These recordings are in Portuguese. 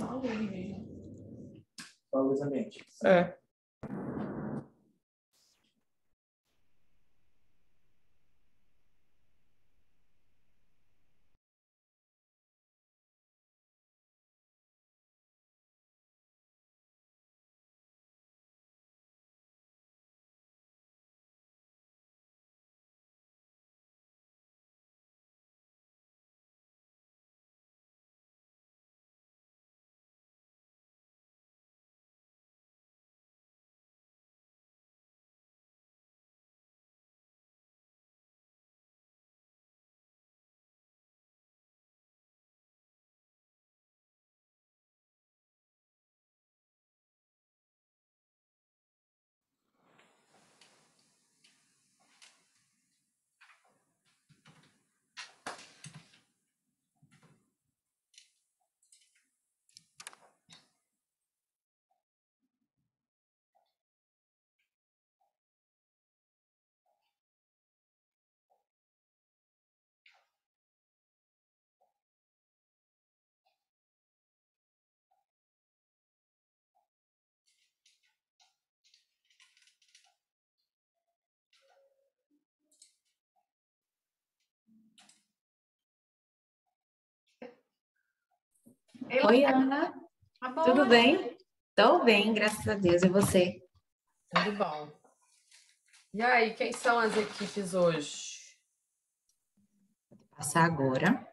Só a luz mesmo. Só a luz ambiente. É. Oi, Ana. Tá bom, Tudo né? bem? Tô bem, graças a Deus. E você? Tudo bom. E aí, quem são as equipes hoje? Passar agora.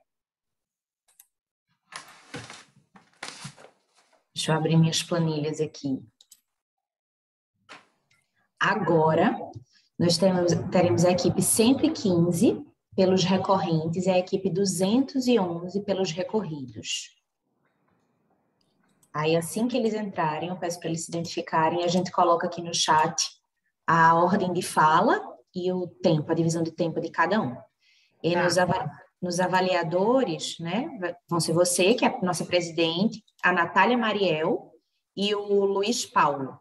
Deixa eu abrir minhas planilhas aqui. Agora, nós temos, teremos a equipe 115 pelos recorrentes e a equipe 211 pelos recorridos. Aí, assim que eles entrarem, eu peço para eles se identificarem, a gente coloca aqui no chat a ordem de fala e o tempo, a divisão de tempo de cada um. E Tá. nos, ava- nos avaliadores, né, vão ser você, que é a nossa presidente, a Natália Mariel e o Luiz Paulo,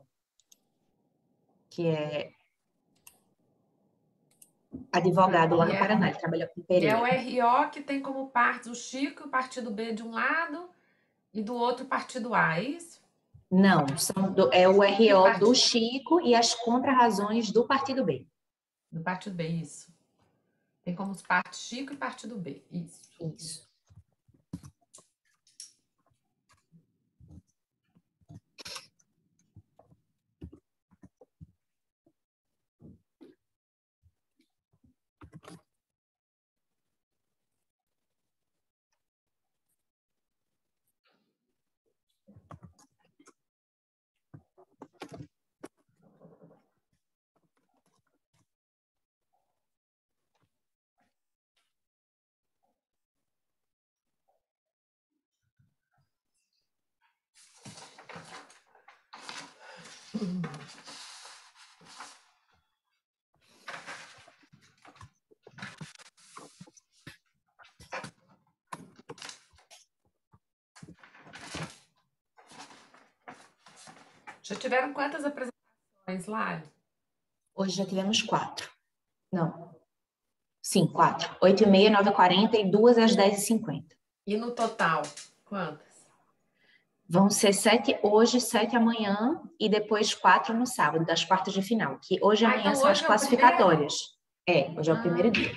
que é advogado lá no é- Paraná, ele trabalha com E é Pereira. o RO que tem como parte o Chico e o partido B de um lado e do outro partido A, é isso? Não, são do- é o RO partido? do Chico e as contrarrazões do Partido B. Do partido B, isso. Tem como parte Chico e partido B, isso. Isso. Já tiveram quantas apresentações, Lari? Hoje já tivemos quatro. Não. Sim, quatro. Oito e meia, nove e quarenta e duas às dez e cinquenta. E no total, quantas? Vão ser sete hoje, sete amanhã e depois quatro no sábado, das quartas de final. Que hoje e Ah, amanhã então são as é classificatórias. É, hoje é o Ah. primeiro dia.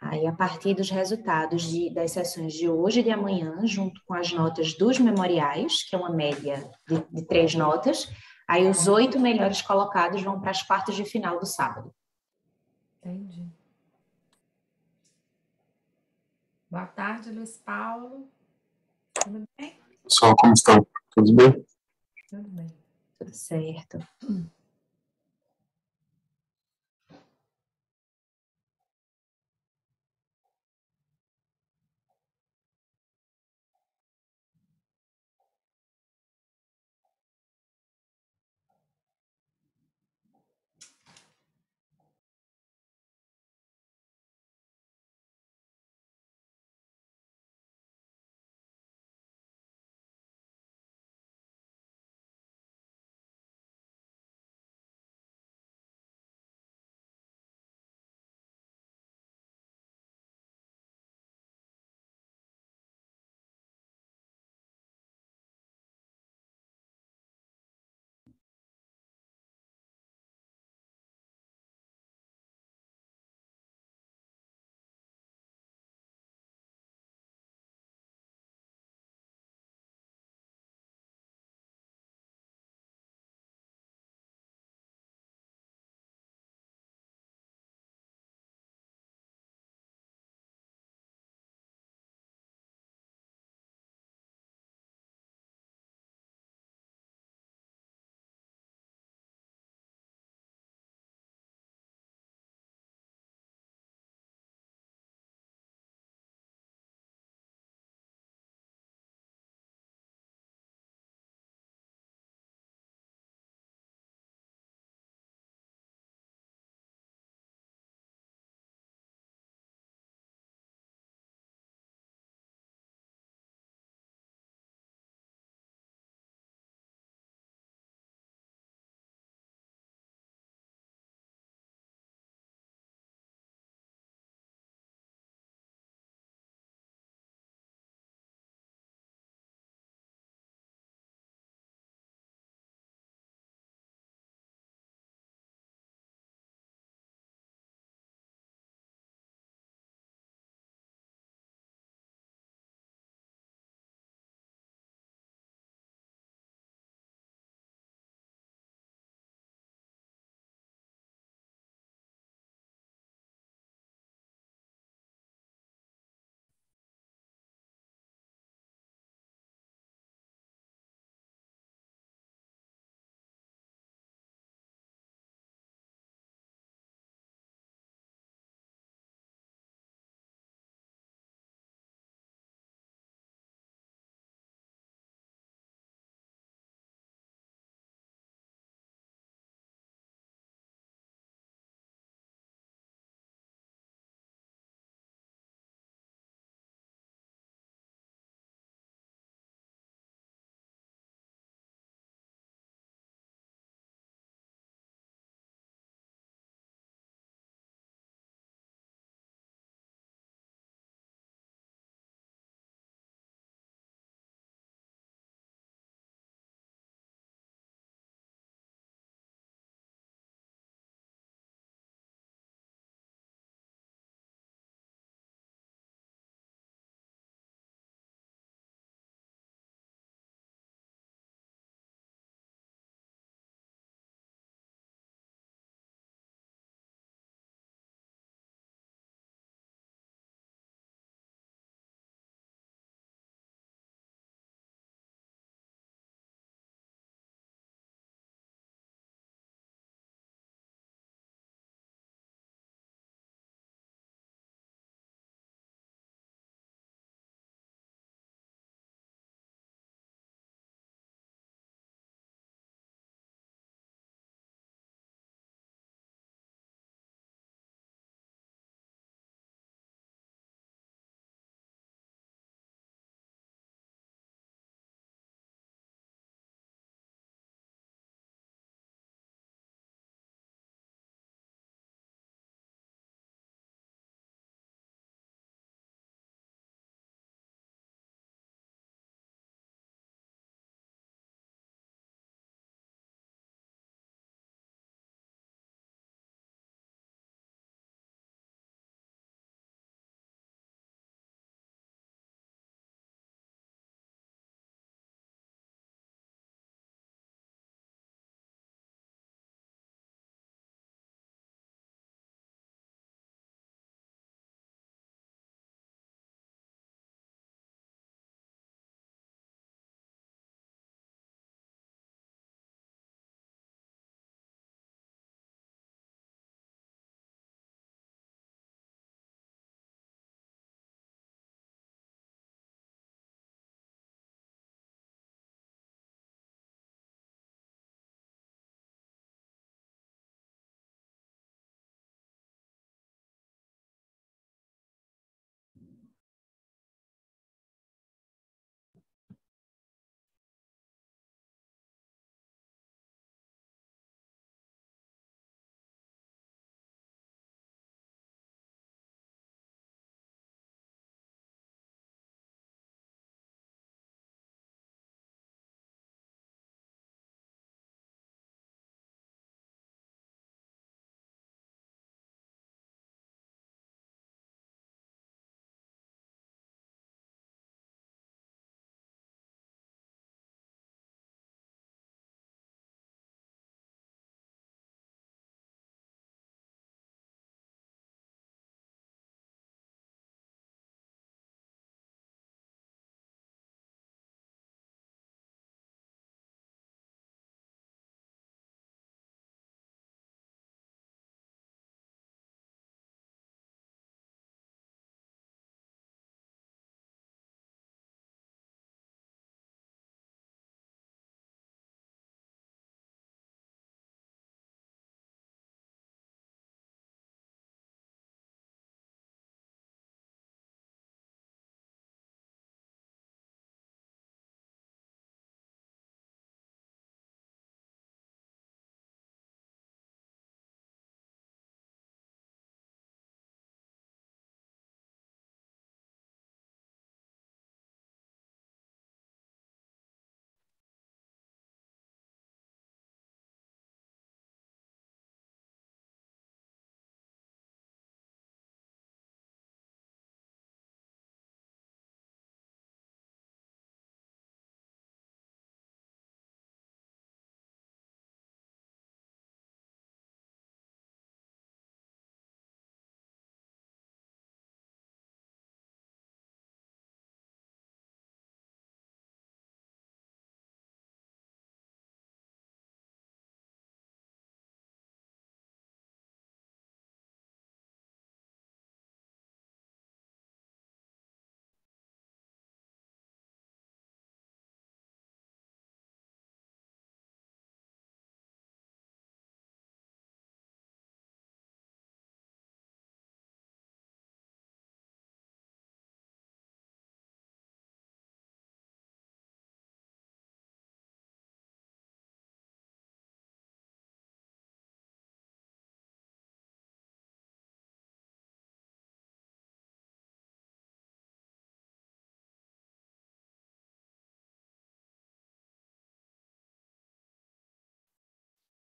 Aí, a partir dos resultados de- das sessões de hoje e de amanhã, junto com as notas dos memoriais, que é uma média de, de três notas, aí os oito melhores colocados vão para as quartas de final do sábado. Entendi. Boa tarde, Luiz Paulo. Tudo bem? Pessoal, como estão? Tudo bem? Tudo bem. Tudo certo.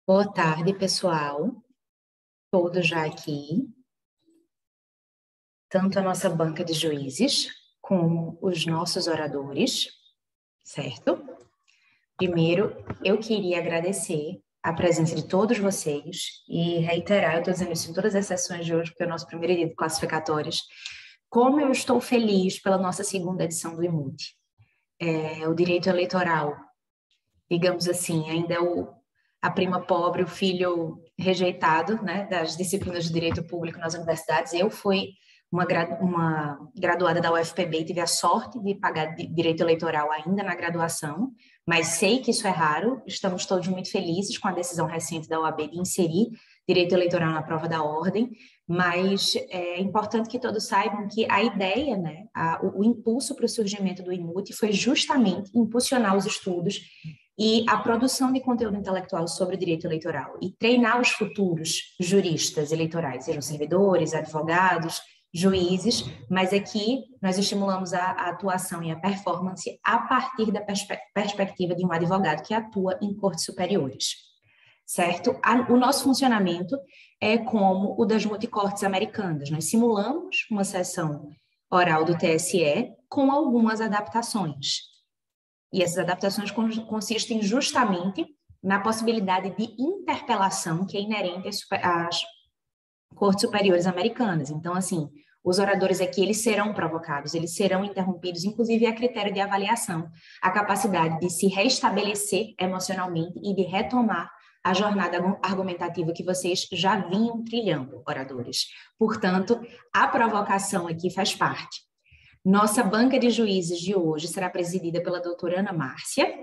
Boa tarde, pessoal. Todos já aqui. Tanto a nossa banca de juízes como os nossos oradores, certo? Primeiro, eu queria agradecer a presença de todos vocês e reiterar, eu estou dizendo isso em todas as sessões de hoje, porque é o nosso primeiro dia de classificatórios, como eu estou feliz pela nossa segunda edição do IMUT. É, o direito eleitoral, digamos assim, ainda é o, a prima pobre, o filho rejeitado né, das disciplinas de direito público nas universidades. Eu fui uma, uma graduada da UFPB e tive a sorte de pagar direito eleitoral ainda na graduação, mas sei que isso é raro. Estamos todos muito felizes com a decisão recente da OAB de inserir direito eleitoral na prova da ordem, mas é importante que todos saibam que a ideia, né, a, o, o impulso para o surgimento do IMUT foi justamente impulsionar os estudos e a produção de conteúdo intelectual sobre o direito eleitoral e treinar os futuros juristas eleitorais, sejam servidores, advogados, juízes, mas aqui nós estimulamos a, a atuação e a performance a partir da perspe perspectiva de um advogado que atua em cortes superiores, certo? A, o nosso funcionamento é como o das multicortes americanas. Nós simulamos uma sessão oral do TSE com algumas adaptações. E essas adaptações consistem justamente na possibilidade de interpelação que é inerente às cortes superiores americanas. Então, assim, os oradores aqui, eles serão provocados, eles serão interrompidos, inclusive a critério de avaliação, a capacidade de se restabelecer emocionalmente e de retomar a jornada argumentativa que vocês já vinham trilhando, oradores. Portanto, a provocação aqui faz parte. Nossa banca de juízes de hoje será presidida pela doutora Ana Márcia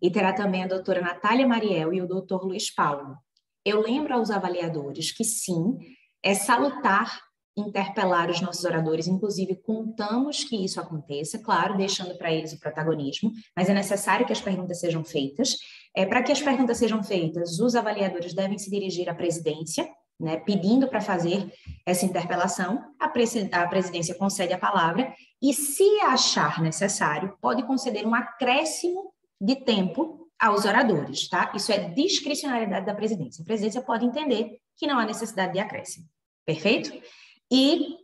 e terá também a doutora Natália Mariel e o doutor Luiz Paulo. Eu lembro aos avaliadores que sim, é salutar interpelar os nossos oradores, inclusive contamos que isso aconteça, claro, deixando para eles o protagonismo, mas é necessário que as perguntas sejam feitas. É, para que as perguntas sejam feitas, os avaliadores devem se dirigir à presidência, né, pedindo para fazer essa interpelação, a, presidência concede a palavra e, se achar necessário, pode conceder um acréscimo de tempo aos oradores, tá? Isso é discricionariedade da presidência. A presidência pode entender que não há necessidade de acréscimo. Perfeito? E,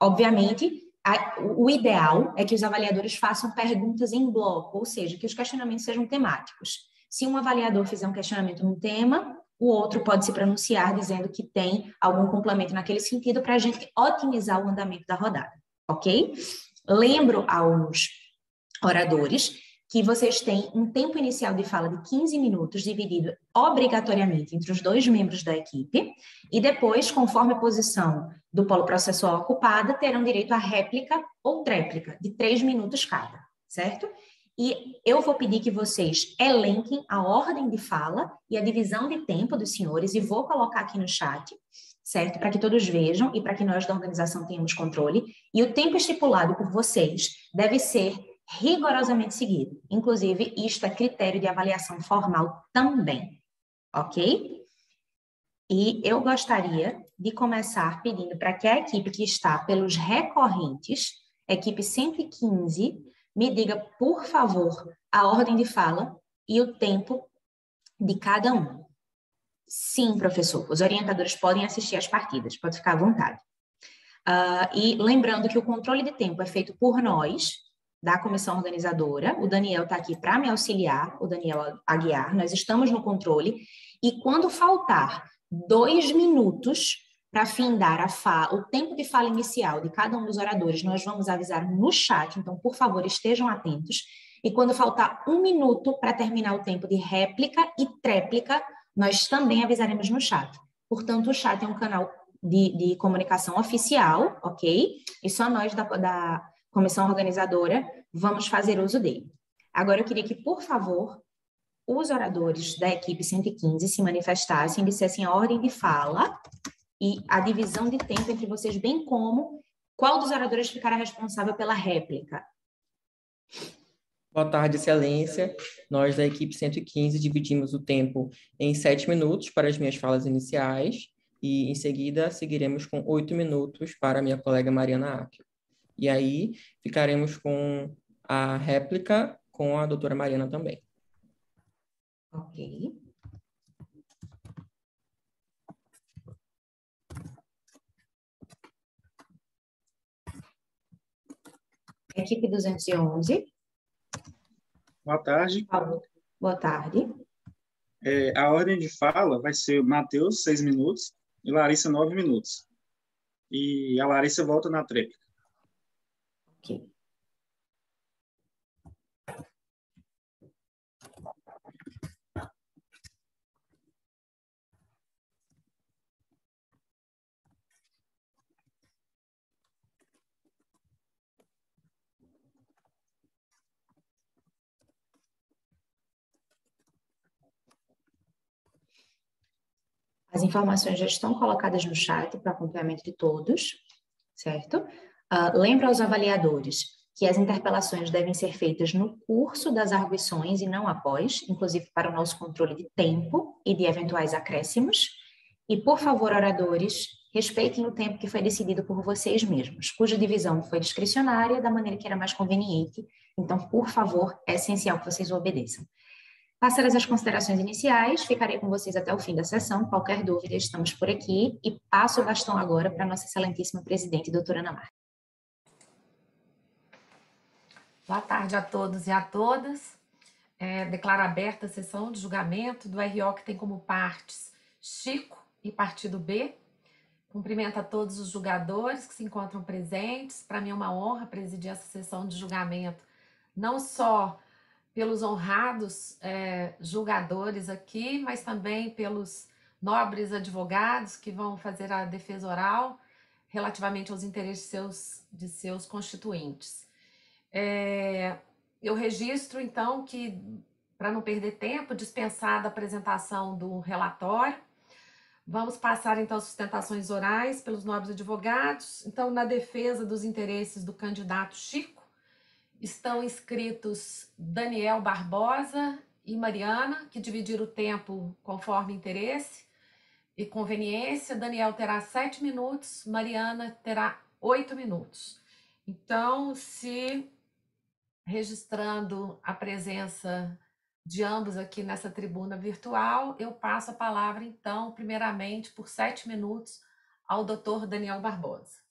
obviamente, a, o ideal é que os avaliadores façam perguntas em bloco, ou seja, que os questionamentos sejam temáticos. Se um avaliador fizer um questionamento num tema, o outro pode se pronunciar dizendo que tem algum complemento naquele sentido para a gente otimizar o andamento da rodada, ok? Lembro aos oradores que vocês têm um tempo inicial de fala de 15 minutos, dividido obrigatoriamente entre os dois membros da equipe, e depois, conforme a posição do polo processual ocupada, terão direito à réplica ou tréplica, de 3 minutos cada, certo? E eu vou pedir que vocês elenquem a ordem de fala e a divisão de tempo dos senhores, e vou colocar aqui no chat, certo? Para que todos vejam e para que nós da organização tenhamos controle. E o tempo estipulado por vocês deve ser rigorosamente seguido. Inclusive, isto é critério de avaliação formal também, ok? E eu gostaria de começar pedindo para que a equipe que está pelos recorrentes, equipe 115, me diga, por favor, a ordem de fala e o tempo de cada um. Sim, professor, os orientadores podem assistir às partidas, pode ficar à vontade. Uh, e lembrando que o controle de tempo é feito por nós, da comissão organizadora. O Daniel está aqui para me auxiliar, o Daniel Aguiar. Nós estamos no controle. E quando faltar dois minutos para findar a fala, o tempo de fala inicial de cada um dos oradores, nós vamos avisar no chat. Então, por favor, estejam atentos. E quando faltar um minuto para terminar o tempo de réplica e tréplica, nós também avisaremos no chat. Portanto, o chat é um canal de, de comunicação oficial, ok? E só nós da, da comissão organizadora, vamos fazer uso dele. Agora, eu queria que, por favor, os oradores da equipe 115 se manifestassem, dissessem a ordem de fala e a divisão de tempo entre vocês, bem como qual dos oradores ficará responsável pela réplica. Boa tarde, Excelência. Nós da equipe 115 dividimos o tempo em sete minutos para as minhas falas iniciais e, em seguida, seguiremos com oito minutos para a minha colega Mariana Acchio. E aí ficaremos com a réplica com a doutora Mariana também. Ok. Equipe 211. Boa tarde. Boa tarde. É, a ordem de fala vai ser Matheus, seis minutos, e Larissa, nove minutos. E a Larissa volta na tréplica. Ok. As informações já estão colocadas no chat para acompanhamento de todos, certo? Uh, lembra aos avaliadores que as interpelações devem ser feitas no curso das arguições e não após, inclusive para o nosso controle de tempo e de eventuais acréscimos. E, por favor, oradores, respeitem o tempo que foi decidido por vocês mesmos, cuja divisão foi discricionária da maneira que era mais conveniente. Então, por favor, é essencial que vocês obedeçam. Passadas as considerações iniciais, ficarei com vocês até o fim da sessão. Qualquer dúvida, estamos por aqui. E passo o bastão agora para a nossa excelentíssima presidente, doutora Ana Marta. Boa tarde a todos e a todas. É, declaro aberta a sessão de julgamento do RO que tem como partes Chico e Partido B. Cumprimento a todos os julgadores que se encontram presentes. Para mim é uma honra presidir essa sessão de julgamento, não só pelos honrados é, julgadores aqui, mas também pelos nobres advogados que vão fazer a defesa oral relativamente aos interesses de seus, de seus constituintes. É, eu registro, então, que, para não perder tempo, dispensada a apresentação do relatório, vamos passar, então, as sustentações orais pelos nobres advogados. Então, na defesa dos interesses do candidato Chico, estão inscritos Daniel Barbosa e Mariana, que dividiram o tempo conforme interesse e conveniência. Daniel terá sete minutos, Mariana terá oito minutos. Então, se registrando a presença de ambos aqui nessa tribuna virtual, eu passo a palavra, então, primeiramente, por sete minutos, ao doutor Daniel Barbosa.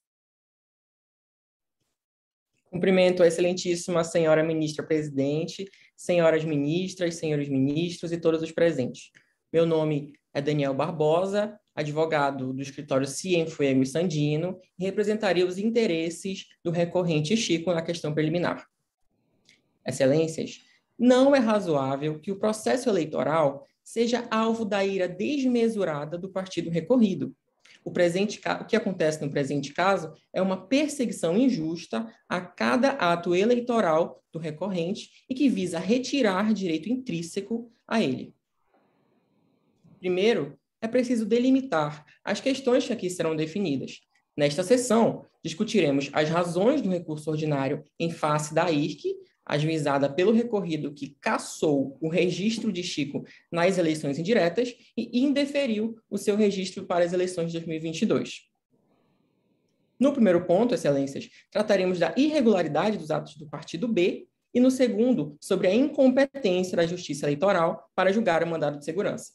Cumprimento a excelentíssima senhora ministra presidente, senhoras ministras, senhores ministros e todos os presentes. Meu nome é Daniel Barbosa, advogado do escritório Cienfuego e Sandino, e representaria os interesses do recorrente Chico na questão preliminar. Excelências, não é razoável que o processo eleitoral seja alvo da ira desmesurada do partido recorrido, o, presente, o que acontece no presente caso é uma perseguição injusta a cada ato eleitoral do recorrente e que visa retirar direito intrínseco a ele. Primeiro, é preciso delimitar as questões que aqui serão definidas. Nesta sessão, discutiremos as razões do recurso ordinário em face da IRC ajuizada pelo recorrido que cassou o registro de Chico nas eleições indiretas e indeferiu o seu registro para as eleições de 2022. No primeiro ponto, excelências, trataremos da irregularidade dos atos do partido B e no segundo, sobre a incompetência da Justiça Eleitoral para julgar o mandado de segurança.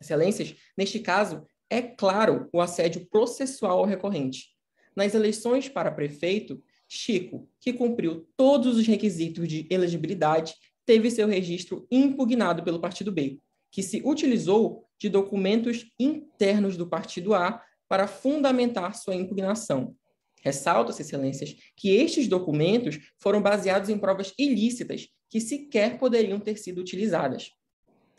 Excelências, neste caso, é claro o assédio processual ao recorrente. Nas eleições para prefeito, Chico, que cumpriu todos os requisitos de elegibilidade, teve seu registro impugnado pelo Partido B, que se utilizou de documentos internos do Partido A para fundamentar sua impugnação. Ressalta-se, excelências, que estes documentos foram baseados em provas ilícitas que sequer poderiam ter sido utilizadas.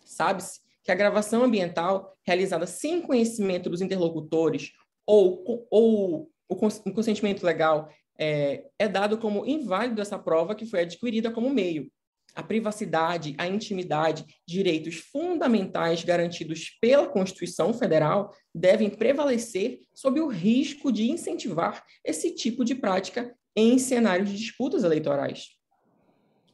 Sabe-se que a gravação ambiental, realizada sem conhecimento dos interlocutores ou, ou o consentimento legal é, é dado como inválido essa prova que foi adquirida como meio. A privacidade, a intimidade, direitos fundamentais garantidos pela Constituição Federal devem prevalecer sob o risco de incentivar esse tipo de prática em cenários de disputas eleitorais.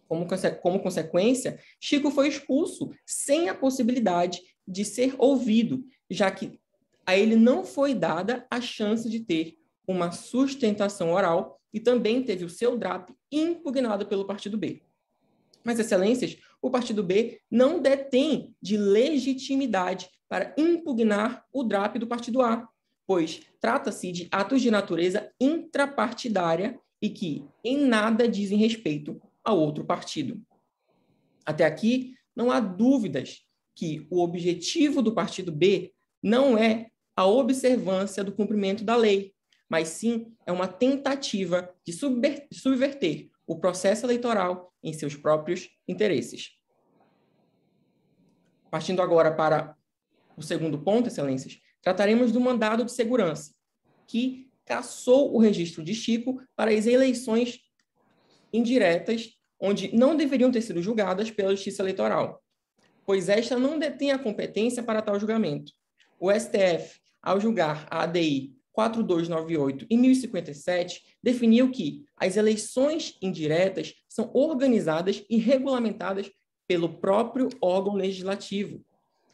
Como, como consequência, Chico foi expulso sem a possibilidade de ser ouvido, já que a ele não foi dada a chance de ter uma sustentação oral e também teve o seu DRAP impugnado pelo Partido B. Mas, excelências, o Partido B não detém de legitimidade para impugnar o DRAP do Partido A, pois trata-se de atos de natureza intrapartidária e que em nada dizem respeito a outro partido. Até aqui, não há dúvidas que o objetivo do partido B não é a observância do cumprimento da lei, mas sim é uma tentativa de subverter o processo eleitoral em seus próprios interesses. Partindo agora para o segundo ponto, excelências, trataremos do mandado de segurança, que cassou o registro de Chico para as eleições indiretas, onde não deveriam ter sido julgadas pela Justiça Eleitoral, pois esta não detém a competência para tal julgamento. O STF, ao julgar a ADI 4298 e 1057, definiu que as eleições indiretas são organizadas e regulamentadas pelo próprio órgão legislativo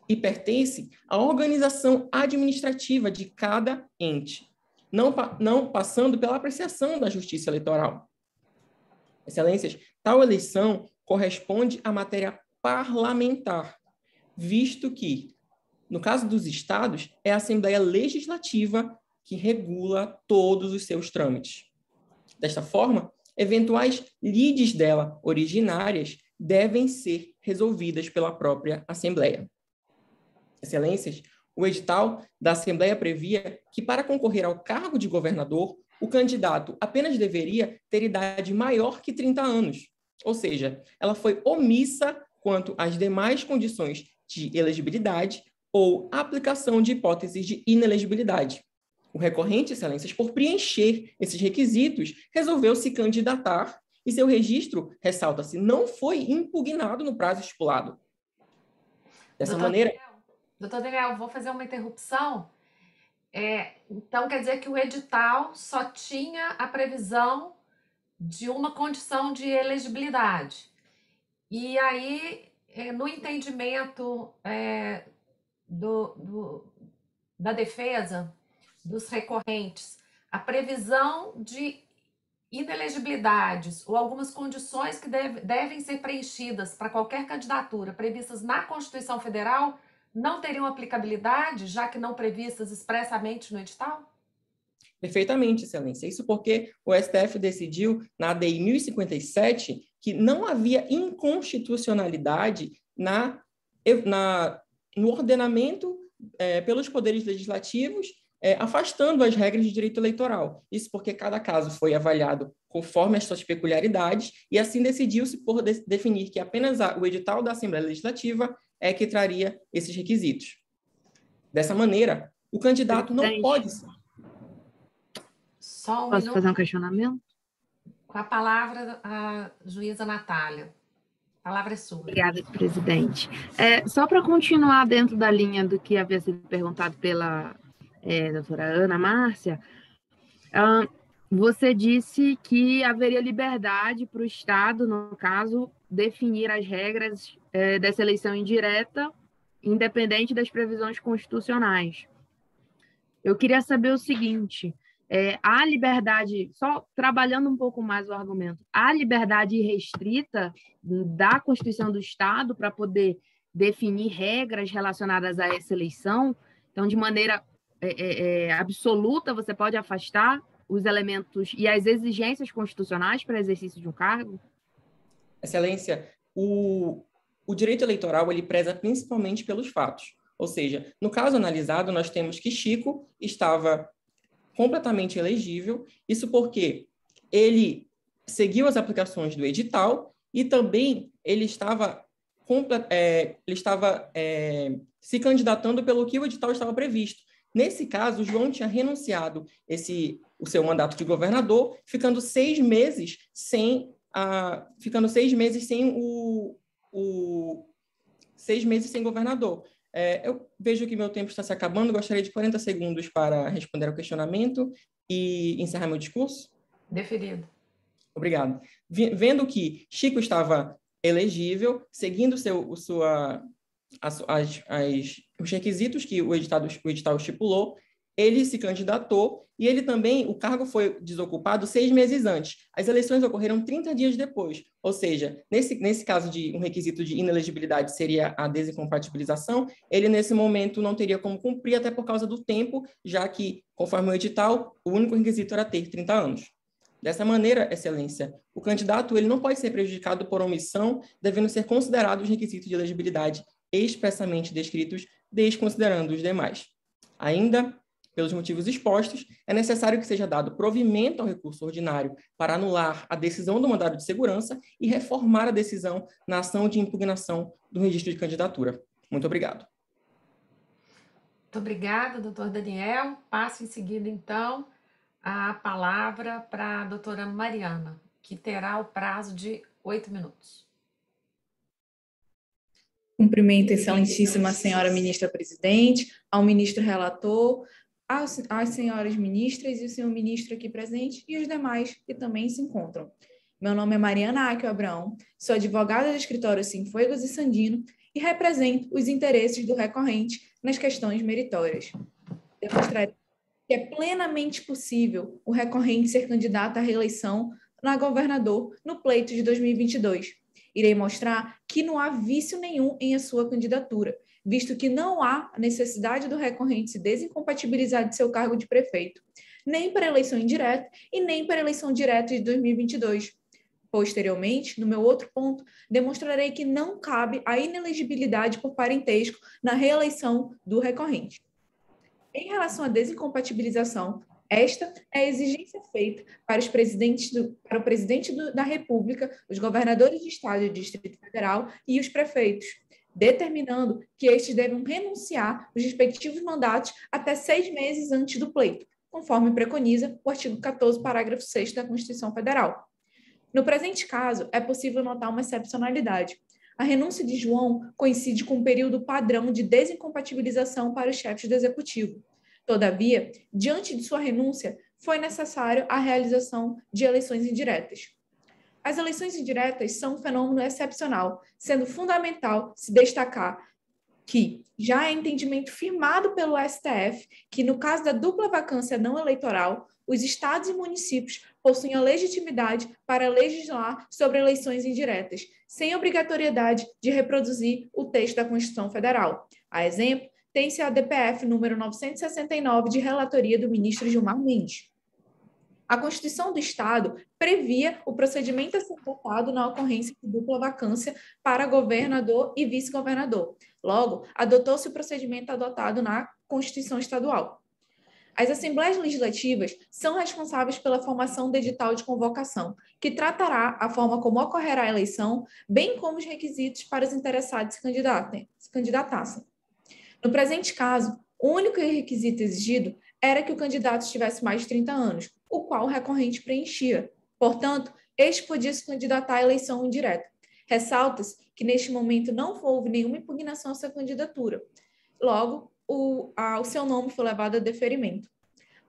e pertence à organização administrativa de cada ente, não, não passando pela apreciação da Justiça Eleitoral. Excelências, tal eleição corresponde à matéria parlamentar, visto que, no caso dos estados, é a Assembleia Legislativa que regula todos os seus trâmites. Desta forma, eventuais lides dela originárias devem ser resolvidas pela própria Assembleia. Excelências, o edital da Assembleia previa que, para concorrer ao cargo de governador, o candidato apenas deveria ter idade maior que 30 anos. Ou seja, ela foi omissa quanto às demais condições de elegibilidade ou aplicação de hipóteses de inelegibilidade. O recorrente, excelências, por preencher esses requisitos, resolveu se candidatar e seu registro, ressalta-se, não foi impugnado no prazo estipulado. Dessa doutor maneira. Daniel, doutor Daniel, vou fazer uma interrupção. É, então, quer dizer que o edital só tinha a previsão de uma condição de elegibilidade. E aí, é, no entendimento é, do, do, da defesa, dos recorrentes a previsão de inelegibilidades ou algumas condições que deve, devem ser preenchidas para qualquer candidatura previstas na Constituição Federal não teriam aplicabilidade, já que não previstas expressamente no edital? Perfeitamente, Excelência. Isso porque o STF decidiu, na ADI 1057, que não havia inconstitucionalidade na, na, no ordenamento é, pelos poderes legislativos é, afastando as regras de direito eleitoral. Isso porque cada caso foi avaliado conforme as suas peculiaridades e assim decidiu-se por de definir que apenas a, o edital da Assembleia Legislativa é que traria esses requisitos. Dessa maneira, o candidato não pode. Só um Posso minuto? fazer um questionamento? Com a palavra, a juíza Natália. A palavra é sua. Obrigada, presidente. É, só para continuar dentro da linha do que havia sido perguntado pela é, doutora Ana Márcia, uh, você disse que haveria liberdade para o Estado, no caso, definir as regras é, dessa eleição indireta, independente das previsões constitucionais. Eu queria saber o seguinte: é, há liberdade, só trabalhando um pouco mais o argumento, há liberdade restrita da Constituição do Estado para poder definir regras relacionadas a essa eleição? Então, de maneira é, é, é, absoluta, você pode afastar os elementos e as exigências constitucionais para exercício de um cargo? Excelência, o, o direito eleitoral ele preza principalmente pelos fatos. Ou seja, no caso analisado, nós temos que Chico estava completamente elegível, isso porque ele seguiu as aplicações do edital e também ele estava, é, ele estava é, se candidatando pelo que o edital estava previsto. Nesse caso, João tinha renunciado esse o seu mandato de governador, ficando seis meses sem a, ficando seis meses sem o, o seis meses sem governador. É, eu vejo que meu tempo está se acabando, gostaria de 40 segundos para responder ao questionamento e encerrar meu discurso. Deferido. Obrigado. Vendo que Chico estava elegível, seguindo seu, sua, as, as, as, os requisitos que o, editado, o edital estipulou, ele se candidatou e ele também, o cargo foi desocupado seis meses antes. As eleições ocorreram 30 dias depois, ou seja, nesse, nesse caso de um requisito de inelegibilidade seria a desincompatibilização, ele nesse momento não teria como cumprir, até por causa do tempo, já que, conforme o edital, o único requisito era ter 30 anos. Dessa maneira, Excelência, o candidato ele não pode ser prejudicado por omissão, devendo ser considerados os requisitos de elegibilidade expressamente descritos, desconsiderando os demais. Ainda, pelos motivos expostos, é necessário que seja dado provimento ao recurso ordinário para anular a decisão do mandado de segurança e reformar a decisão na ação de impugnação do registro de candidatura. Muito obrigado. Muito obrigada, doutor Daniel. Passo em seguida, então, a palavra para a doutora Mariana, que terá o prazo de oito minutos. Cumprimento, excelentíssima senhora ministra presidente, ao ministro relator, às, senhoras ministras e o senhor ministro aqui presente e os demais que também se encontram. Meu nome é Mariana Aquio Abraão, sou advogada do escritório Sinfuegos e Sandino e represento os interesses do recorrente nas questões meritórias. Demonstrarei que é plenamente possível o recorrente ser candidato à reeleição na governador no pleito de 2022. Irei mostrar que não há vício nenhum em a sua candidatura, visto que não há necessidade do recorrente se desincompatibilizar de seu cargo de prefeito, nem para eleição indireta e nem para eleição direta de 2022. Posteriormente, no meu outro ponto, demonstrarei que não cabe a inelegibilidade por parentesco na reeleição do recorrente. Em relação à desincompatibilização, esta é a exigência feita para, os presidentes do, para o presidente do, da República, os governadores de Estado e Distrito Federal e os prefeitos, determinando que estes devem renunciar os respectivos mandatos até seis meses antes do pleito, conforme preconiza o artigo 14, parágrafo 6 da Constituição Federal. No presente caso, é possível notar uma excepcionalidade. A renúncia de João coincide com um período padrão de desincompatibilização para os chefes do executivo. Todavia, diante de sua renúncia, foi necessário a realização de eleições indiretas. As eleições indiretas são um fenômeno excepcional, sendo fundamental se destacar que já é entendimento firmado pelo STF que, no caso da dupla vacância não eleitoral, os estados e municípios possuem a legitimidade para legislar sobre eleições indiretas, sem obrigatoriedade de reproduzir o texto da Constituição Federal. A exemplo, tem-se a DPF número 969 de relatoria do ministro Gilmar Mendes. A Constituição do Estado previa o procedimento a ser votado na ocorrência de dupla vacância para governador e vice-governador. Logo, adotou-se o procedimento adotado na Constituição Estadual. As assembleias legislativas são responsáveis pela formação do edital de convocação, que tratará a forma como ocorrerá a eleição, bem como os requisitos para os interessados se, se candidatassem. No presente caso, o único requisito exigido era que o candidato tivesse mais de 30 anos, o qual o recorrente preenchia. Portanto, este podia se candidatar à eleição indireta. Ressalta-se que, neste momento, não houve nenhuma impugnação à sua candidatura. Logo, o, a, o seu nome foi levado a deferimento.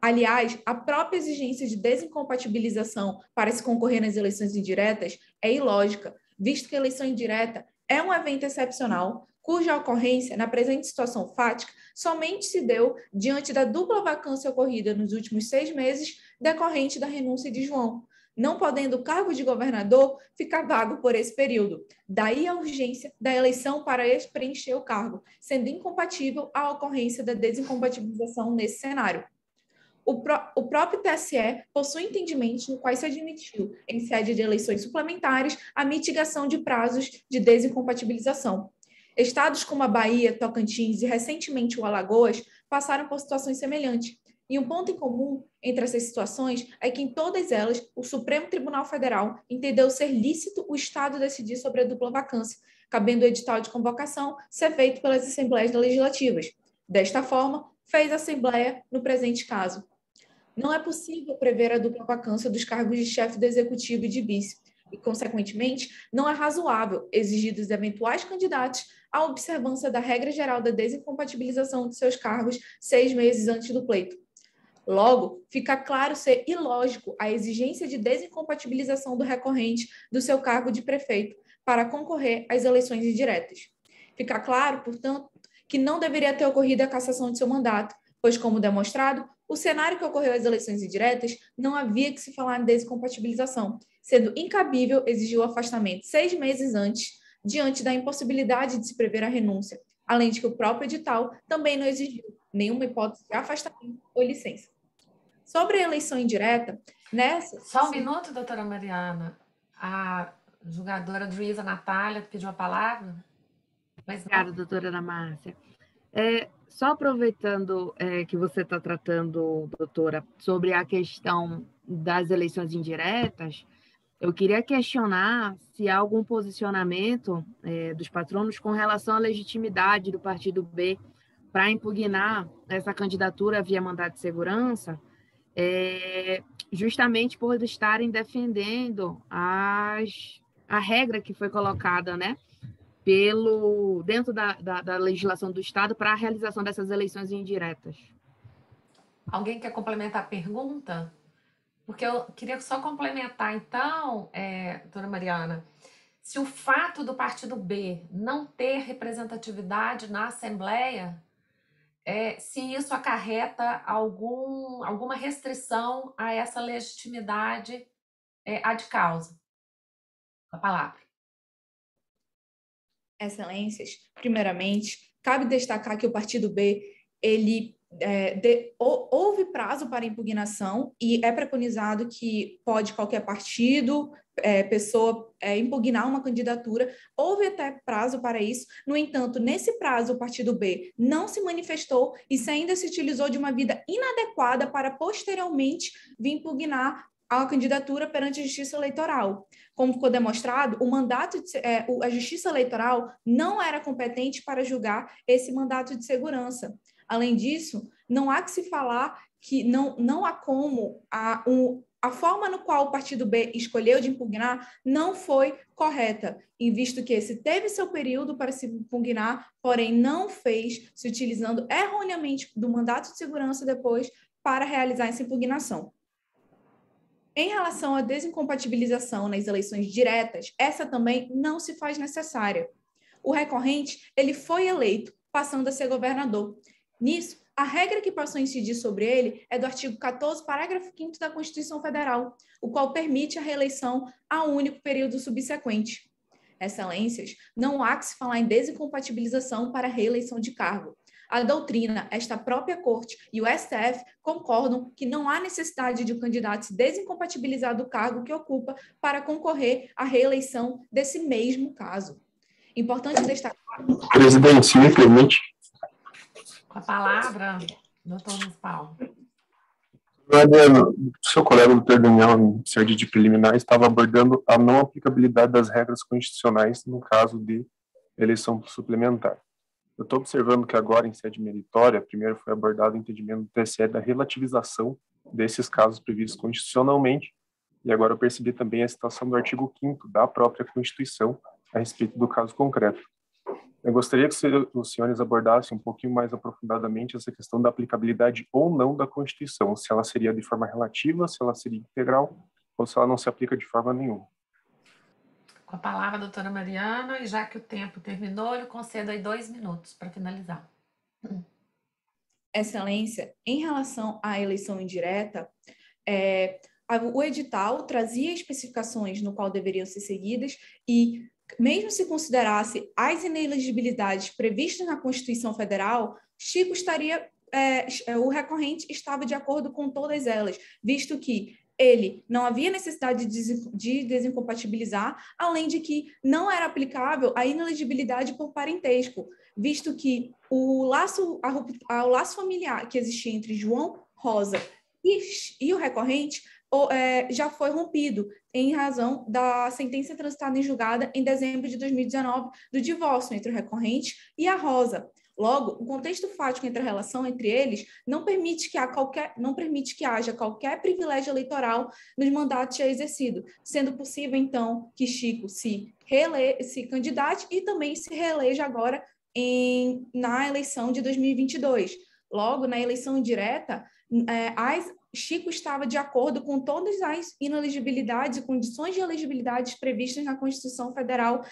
Aliás, a própria exigência de desincompatibilização para se concorrer nas eleições indiretas é ilógica, visto que a eleição indireta é um evento excepcional, cuja ocorrência, na presente situação fática, somente se deu diante da dupla vacância ocorrida nos últimos seis meses, decorrente da renúncia de João, não podendo o cargo de governador ficar vago por esse período. Daí a urgência da eleição para preencher o cargo, sendo incompatível a ocorrência da desincompatibilização nesse cenário. O, pró o, próprio TSE possui entendimentos no quais se admitiu, em sede de eleições suplementares, a mitigação de prazos de desincompatibilização. Estados como a Bahia, Tocantins e recentemente o Alagoas passaram por situações semelhantes. E um ponto em comum entre essas situações é que em todas elas o Supremo Tribunal Federal entendeu ser lícito o Estado decidir sobre a dupla vacância, cabendo o edital de convocação ser feito pelas Assembleias Legislativas. Desta forma, fez a Assembleia no presente caso. Não é possível prever a dupla vacância dos cargos de chefe do Executivo e de vice, e, consequentemente, não é razoável exigir dos eventuais candidatos a observância da regra geral da desincompatibilização de seus cargos seis meses antes do pleito. Logo, fica claro ser ilógico a exigência de desincompatibilização do recorrente do seu cargo de prefeito para concorrer às eleições indiretas. Fica claro, portanto, que não deveria ter ocorrido a cassação de seu mandato, pois, como demonstrado, o cenário que ocorreu às eleições indiretas não havia que se falar em descompatibilização, sendo incabível exigir o afastamento seis meses antes diante da impossibilidade de se prever a renúncia, além de que o próprio edital também não exigiu nenhuma hipótese de afastamento ou licença. Sobre a eleição indireta, nessa. Só um minuto, doutora Mariana. A julgadora Druisa Natália pediu a palavra. Mas Obrigada, doutora Ana Márcia. É, só aproveitando é, que você está tratando, doutora, sobre a questão das eleições indiretas, eu queria questionar se há algum posicionamento é, dos patronos com relação à legitimidade do partido B para impugnar essa candidatura via mandato de segurança, é, justamente por estarem defendendo as, a regra que foi colocada, né, pelo dentro da, da, da legislação do Estado para a realização dessas eleições indiretas. Alguém quer complementar a pergunta? Porque eu queria só complementar, então, é, doutora Mariana, se o fato do partido B não ter representatividade na Assembleia é, se isso acarreta algum, alguma restrição a essa legitimidade é, ad causa. A palavra. Excelências, primeiramente, cabe destacar que o Partido B ele é, de, houve prazo para impugnação e é preconizado que pode qualquer partido, é, pessoa é, impugnar uma candidatura. Houve até prazo para isso. No entanto, nesse prazo, o partido B não se manifestou e se ainda se utilizou de uma vida inadequada para posteriormente vir impugnar a candidatura perante a Justiça Eleitoral. Como ficou demonstrado, o mandato de, é, a Justiça Eleitoral não era competente para julgar esse mandato de segurança. Além disso, não há que se falar que não, não há como a, um, a forma no qual o partido B escolheu de impugnar não foi correta, em visto que esse teve seu período para se impugnar, porém não fez, se utilizando erroneamente do mandato de segurança depois para realizar essa impugnação. Em relação à desincompatibilização nas eleições diretas, essa também não se faz necessária. O recorrente, ele foi eleito, passando a ser governador, Nisso, a regra que passou a incidir sobre ele é do artigo 14, parágrafo 5 da Constituição Federal, o qual permite a reeleição a um único período subsequente. Excelências, não há que se falar em desincompatibilização para reeleição de cargo. A doutrina, esta própria Corte e o STF concordam que não há necessidade de o um candidato se desincompatibilizar do cargo que ocupa para concorrer à reeleição desse mesmo caso. Importante destacar. Presidente, se me permite. Com a palavra, doutor Luiz Paulo. O seu colega, doutor Daniel, em sede de preliminar, estava abordando a não aplicabilidade das regras constitucionais no caso de eleição suplementar. Eu estou observando que agora, em sede meritória, primeiro foi abordado o entendimento do TSE da relativização desses casos previstos constitucionalmente, e agora eu percebi também a citação do artigo 5 da própria Constituição a respeito do caso concreto. Eu gostaria que os senhores abordassem um pouquinho mais aprofundadamente essa questão da aplicabilidade ou não da Constituição, se ela seria de forma relativa, se ela seria integral ou se ela não se aplica de forma nenhuma. Com a palavra, doutora Mariana, e já que o tempo terminou, eu concedo aí dois minutos para finalizar. Excelência, em relação à eleição indireta, é, o edital trazia especificações no qual deveriam ser seguidas e mesmo se considerasse as inelegibilidades previstas na Constituição Federal, Chico estaria, é, é, o recorrente estava de acordo com todas elas, visto que ele não havia necessidade de desincompatibilizar, além de que não era aplicável a inelegibilidade por parentesco, visto que o laço, a, o laço familiar que existia entre João Rosa e, e o recorrente é, já foi rompido em razão da sentença transitada em julgada em dezembro de 2019 do divórcio entre o recorrente e a Rosa. Logo, o contexto fático entre a relação entre eles não permite que, há qualquer, não permite que haja qualquer privilégio eleitoral nos mandatos já exercido, sendo possível, então, que Chico se, reele, se candidate e também se reeleja agora em, na eleição de 2022. Logo, na eleição direta, é, as, Chico estava de acordo com todas as inelegibilidades e condições de elegibilidade previstas na Constituição Federal,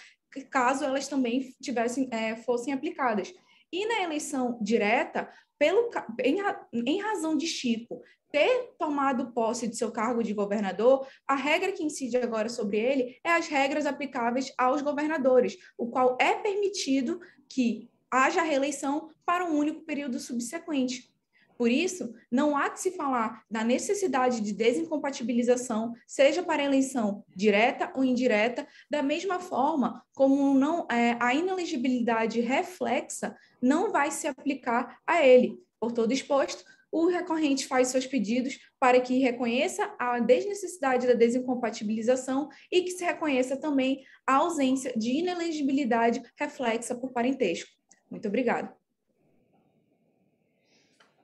caso elas também tivessem, é, fossem aplicadas. E na eleição direta, pelo, em, em razão de Chico ter tomado posse de seu cargo de governador, a regra que incide agora sobre ele é as regras aplicáveis aos governadores, o qual é permitido que haja reeleição para um único período subsequente. Por isso, não há que se falar da necessidade de desincompatibilização, seja para eleição direta ou indireta, da mesma forma como não, é, a inelegibilidade reflexa não vai se aplicar a ele. Por todo exposto, o recorrente faz seus pedidos para que reconheça a desnecessidade da desincompatibilização e que se reconheça também a ausência de inelegibilidade reflexa por parentesco. Muito obrigada.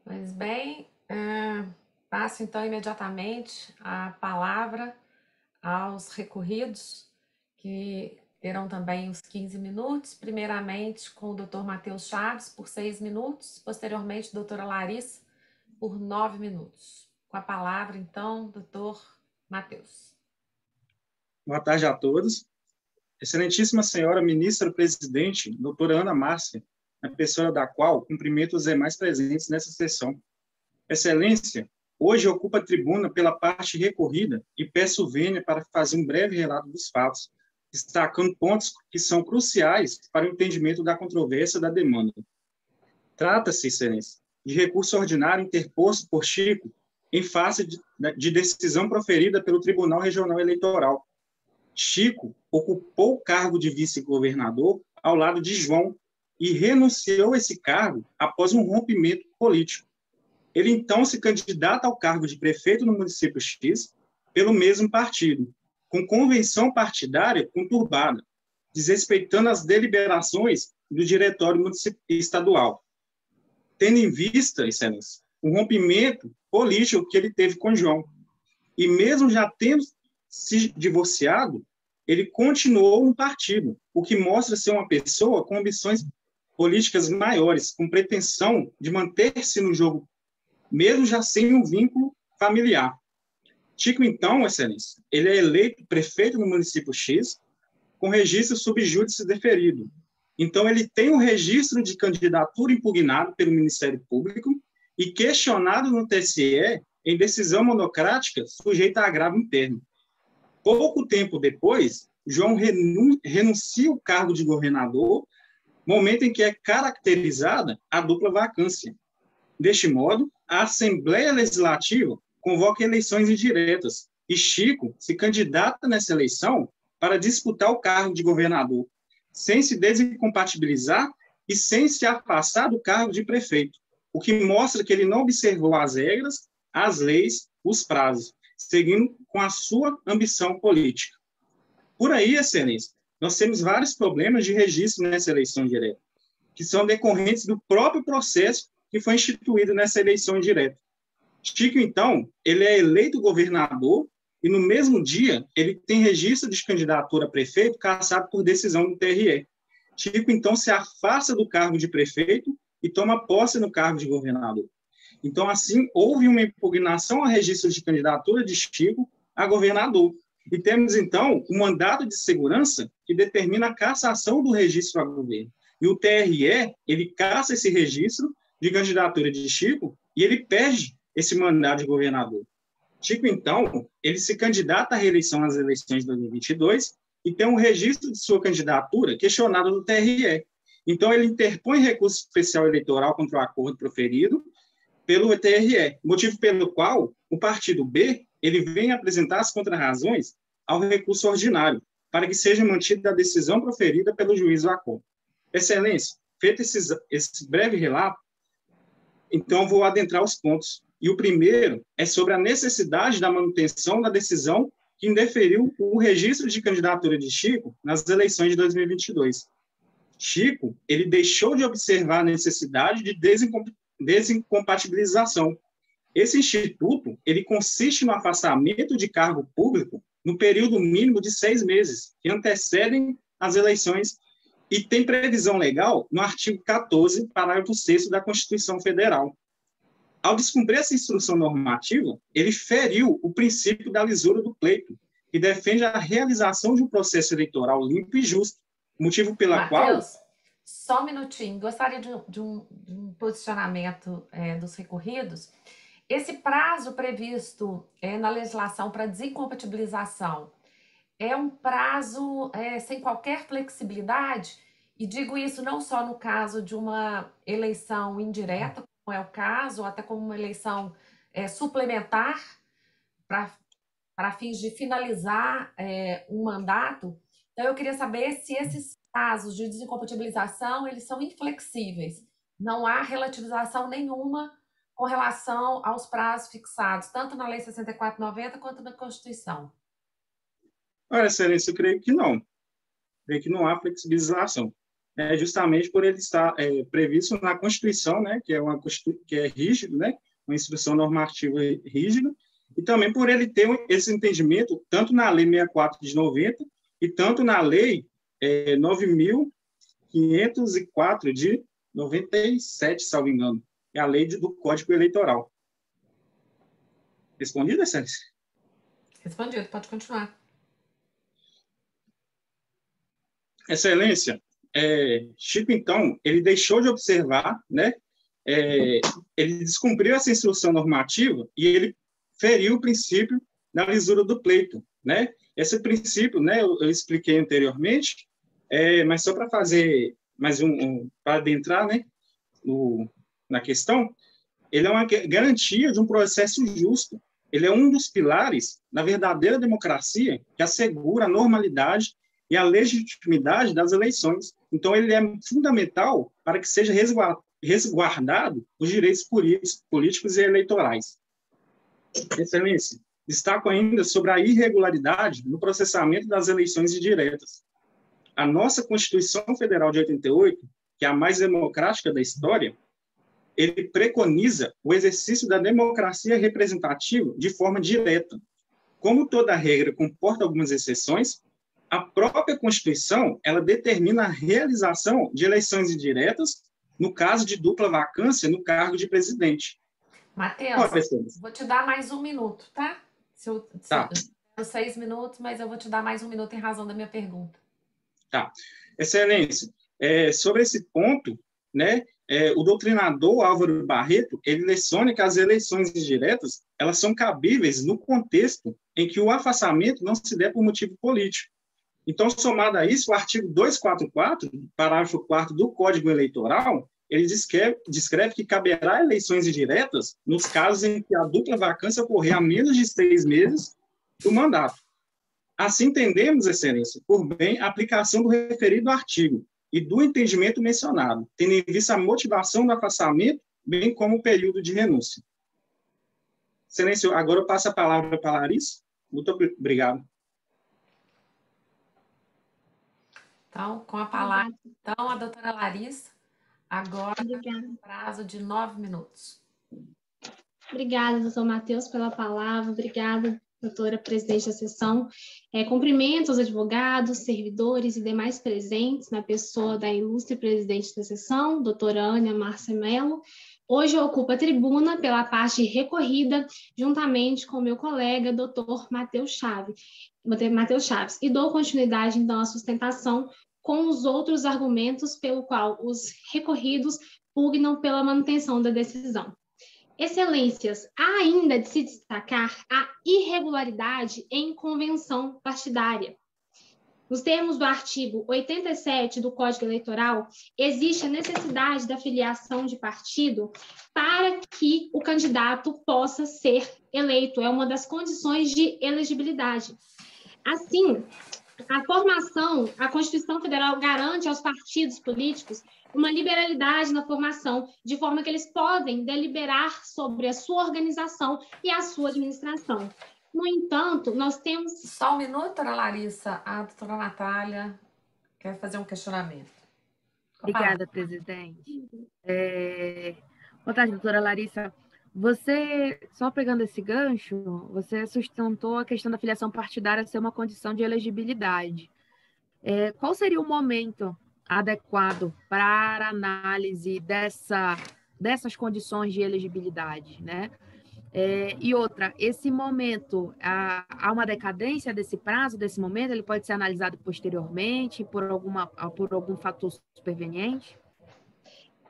Pois bem, é, passo então imediatamente a palavra aos recorridos, que terão também os 15 minutos, primeiramente com o doutor Matheus Chaves, por seis minutos, posteriormente, doutora Larissa, por nove minutos. Com a palavra, então, doutor Matheus. Boa tarde a todos. Excelentíssima senhora ministra presidente, doutora Ana Márcia, a pessoa da qual cumprimento os demais presentes nessa sessão. Excelência, hoje ocupa a tribuna pela parte recorrida e peço vênia para fazer um breve relato dos fatos, destacando pontos que são cruciais para o entendimento da controvérsia da demanda. Trata-se, Excelência, de recurso ordinário interposto por Chico em face de, de decisão proferida pelo Tribunal Regional Eleitoral. Chico ocupou o cargo de vice-governador ao lado de João, e renunciou a esse cargo após um rompimento político. Ele então se candidata ao cargo de prefeito no município X pelo mesmo partido, com convenção partidária conturbada, desrespeitando as deliberações do diretório estadual. Tendo em vista, excelência, o rompimento político que ele teve com João, e mesmo já tendo se divorciado, ele continuou no partido, o que mostra ser uma pessoa com ambições políticas maiores, com pretensão de manter-se no jogo, mesmo já sem um vínculo familiar. Chico, então, Excelência, ele é eleito prefeito no município X, com registro subjúdice deferido. Então, ele tem um registro de candidatura impugnado pelo Ministério Público e questionado no TSE em decisão monocrática sujeita a agravo interno. Pouco tempo depois, João renuncia o cargo de governador momento em que é caracterizada a dupla vacância. Deste modo, a Assembleia Legislativa convoca eleições indiretas e Chico se candidata nessa eleição para disputar o cargo de governador, sem se desincompatibilizar e sem se afastar do cargo de prefeito, o que mostra que ele não observou as regras, as leis, os prazos, seguindo com a sua ambição política. Por aí, Excelência, nós temos vários problemas de registro nessa eleição direta, que são decorrentes do próprio processo que foi instituído nessa eleição direta. Chico, então, ele é eleito governador e, no mesmo dia, ele tem registro de candidatura a prefeito cassado por decisão do TRE. Chico, então, se afasta do cargo de prefeito e toma posse no cargo de governador. Então, assim, houve uma impugnação ao registro de candidatura de Chico a governador, e temos, então, o mandato de segurança que determina a cassação do registro a governo. E o TRE, ele caça esse registro de candidatura de Chico e ele perde esse mandato de governador. Chico, então, ele se candidata à reeleição nas eleições de 2022 e tem um registro de sua candidatura questionado no TRE. Então, ele interpõe recurso especial eleitoral contra o acordo proferido pelo TRE, motivo pelo qual o partido B ele vem apresentar as contrarrazões ao recurso ordinário, para que seja mantida a decisão proferida pelo juiz Lacon. Excelência, feito esse, esse breve relato, então vou adentrar os pontos. E o primeiro é sobre a necessidade da manutenção da decisão que indeferiu o registro de candidatura de Chico nas eleições de 2022. Chico, ele deixou de observar a necessidade de desincompatibilização esse instituto, ele consiste no afastamento de cargo público no período mínimo de seis meses, que antecedem as eleições, e tem previsão legal no artigo 14, parágrafo 6 da Constituição Federal. Ao descumprir essa instrução normativa, ele feriu o princípio da lisura do pleito, que defende a realização de um processo eleitoral limpo e justo, motivo pela Mateus, qual... Só um minutinho, gostaria de, de, um, de um, posicionamento é, dos recorridos. Esse prazo previsto é, na legislação para desincompatibilização é um prazo é, sem qualquer flexibilidade, e digo isso não só no caso de uma eleição indireta, não é o caso, ou até como uma eleição é, suplementar para fins de finalizar é, um mandato. Então, eu queria saber se esses casos de desincompatibilização eles são inflexíveis. Não há relativização nenhuma com relação aos prazos fixados, tanto na Lei 6490 quanto na Constituição. Olha, Excelência, eu creio que não. Eu creio que não há flexibilização. É justamente por ele estar é, previsto na Constituição, né, que é uma que é rígido, né, uma instrução normativa rígida, e também por ele ter esse entendimento tanto na Lei 64 de 90 e tanto na Lei é, 9.504 de 97, salvo engano, é a lei do Código Eleitoral. Respondido, Excelência? Respondido, pode continuar. Excelência, é, Chico, então, ele deixou de observar, né? É, ele descumpriu essa instrução normativa e ele feriu o princípio da lisura do pleito, né? Esse princípio, né, eu, eu expliquei anteriormente, é, mas só para fazer mais um, um para adentrar, né, no, na questão, ele é uma garantia de um processo justo. Ele é um dos pilares da verdadeira democracia que assegura a normalidade e a legitimidade das eleições. Então, ele é fundamental para que seja resguardado os direitos políticos e eleitorais. Excelência, destaco ainda sobre a irregularidade no processamento das eleições indiretas. A nossa Constituição Federal de 88, que é a mais democrática da história, ele preconiza o exercício da democracia representativa de forma direta. Como toda regra comporta algumas exceções, a própria Constituição ela determina a realização de eleições indiretas no caso de dupla vacância no cargo de presidente. Matheus, vou te dar mais um minuto, tá? Se eu, se tá. eu seis minutos, mas eu vou te dar mais um minuto em razão da minha pergunta. Tá. Excelência, é, sobre esse ponto, né, é, o doutrinador Álvaro Barreto, ele leciona que as eleições indiretas, elas são cabíveis no contexto em que o afastamento não se der por motivo político. Então, somado a isso, o artigo 244, parágrafo 4 do Código Eleitoral, ele descreve, descreve que caberá eleições indiretas nos casos em que a dupla vacância ocorrer há menos de seis meses do mandato. Assim entendemos, Excelência, por bem a aplicação do referido artigo e do entendimento mencionado, tendo em vista a motivação do afastamento, bem como o período de renúncia. Excelência, agora eu passo a palavra para a Larissa. Muito obrigado. Então, com a palavra, então, a doutora Larissa. Agora, um prazo de nove minutos. Obrigada, doutor Matheus, pela palavra. Obrigada, doutora presidente da sessão. É, cumprimento aos advogados, servidores e demais presentes na pessoa da ilustre presidente da sessão, doutora Ania Márcia Mello. Hoje eu ocupo a tribuna pela parte recorrida, juntamente com meu colega, doutor Matheus Chaves. Matheus Chaves, e dou continuidade, então, à sustentação com os outros argumentos pelo qual os recorridos pugnam pela manutenção da decisão. Excelências, há ainda de se destacar a irregularidade em convenção partidária. Nos termos do artigo 87 do Código Eleitoral, existe a necessidade da filiação de partido para que o candidato possa ser eleito. É uma das condições de elegibilidade. Assim, a formação, a Constituição Federal garante aos partidos políticos uma liberalidade na formação, de forma que eles podem deliberar sobre a sua organização e a sua administração. No entanto, nós temos. Só um minuto, doutora Larissa. A doutora Natália quer fazer um questionamento. Obrigada, presidente. É... Boa tarde, doutora Larissa. Você, só pegando esse gancho, você sustentou a questão da filiação partidária ser uma condição de elegibilidade. É, qual seria o momento adequado para análise dessa, dessas condições de elegibilidade, né? É, e outra, esse momento, há, há, uma decadência desse prazo, desse momento, ele pode ser analisado posteriormente por, alguma, por algum fator superveniente?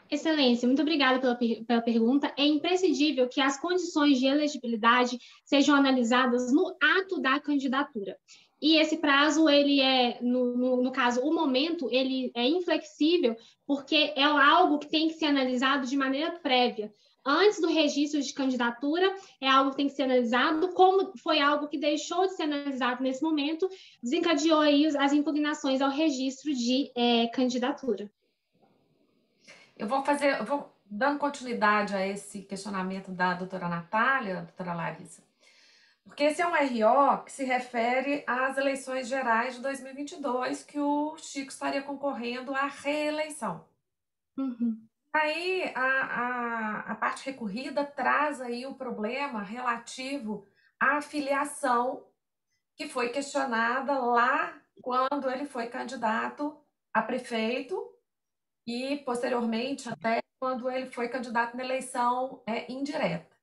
Excelência, muito obrigada pela, pela pergunta. É imprescindível que as condições de elegibilidade sejam analisadas no ato da candidatura. e esse prazo, ele é, no, no, no, caso, o momento, ele é inflexível, porque é algo que tem que ser analisado de maneira prévia. Antes do registro de candidatura, é algo que tem que ser analisado, como foi algo que deixou de ser analisado nesse momento, desencadeou aí as impugnações ao registro de é, candidatura. Eu vou fazer, eu vou dando continuidade a esse questionamento da doutora Natália, doutora Larissa, porque esse é um RO que se refere às eleições gerais de 2022, que o Chico estaria concorrendo à reeleição. Uhum. Aí a, a, a parte recorrida traz aí o problema relativo à filiação que foi questionada lá quando ele foi candidato a prefeito e posteriormente até quando ele foi candidato na eleição é, indireta.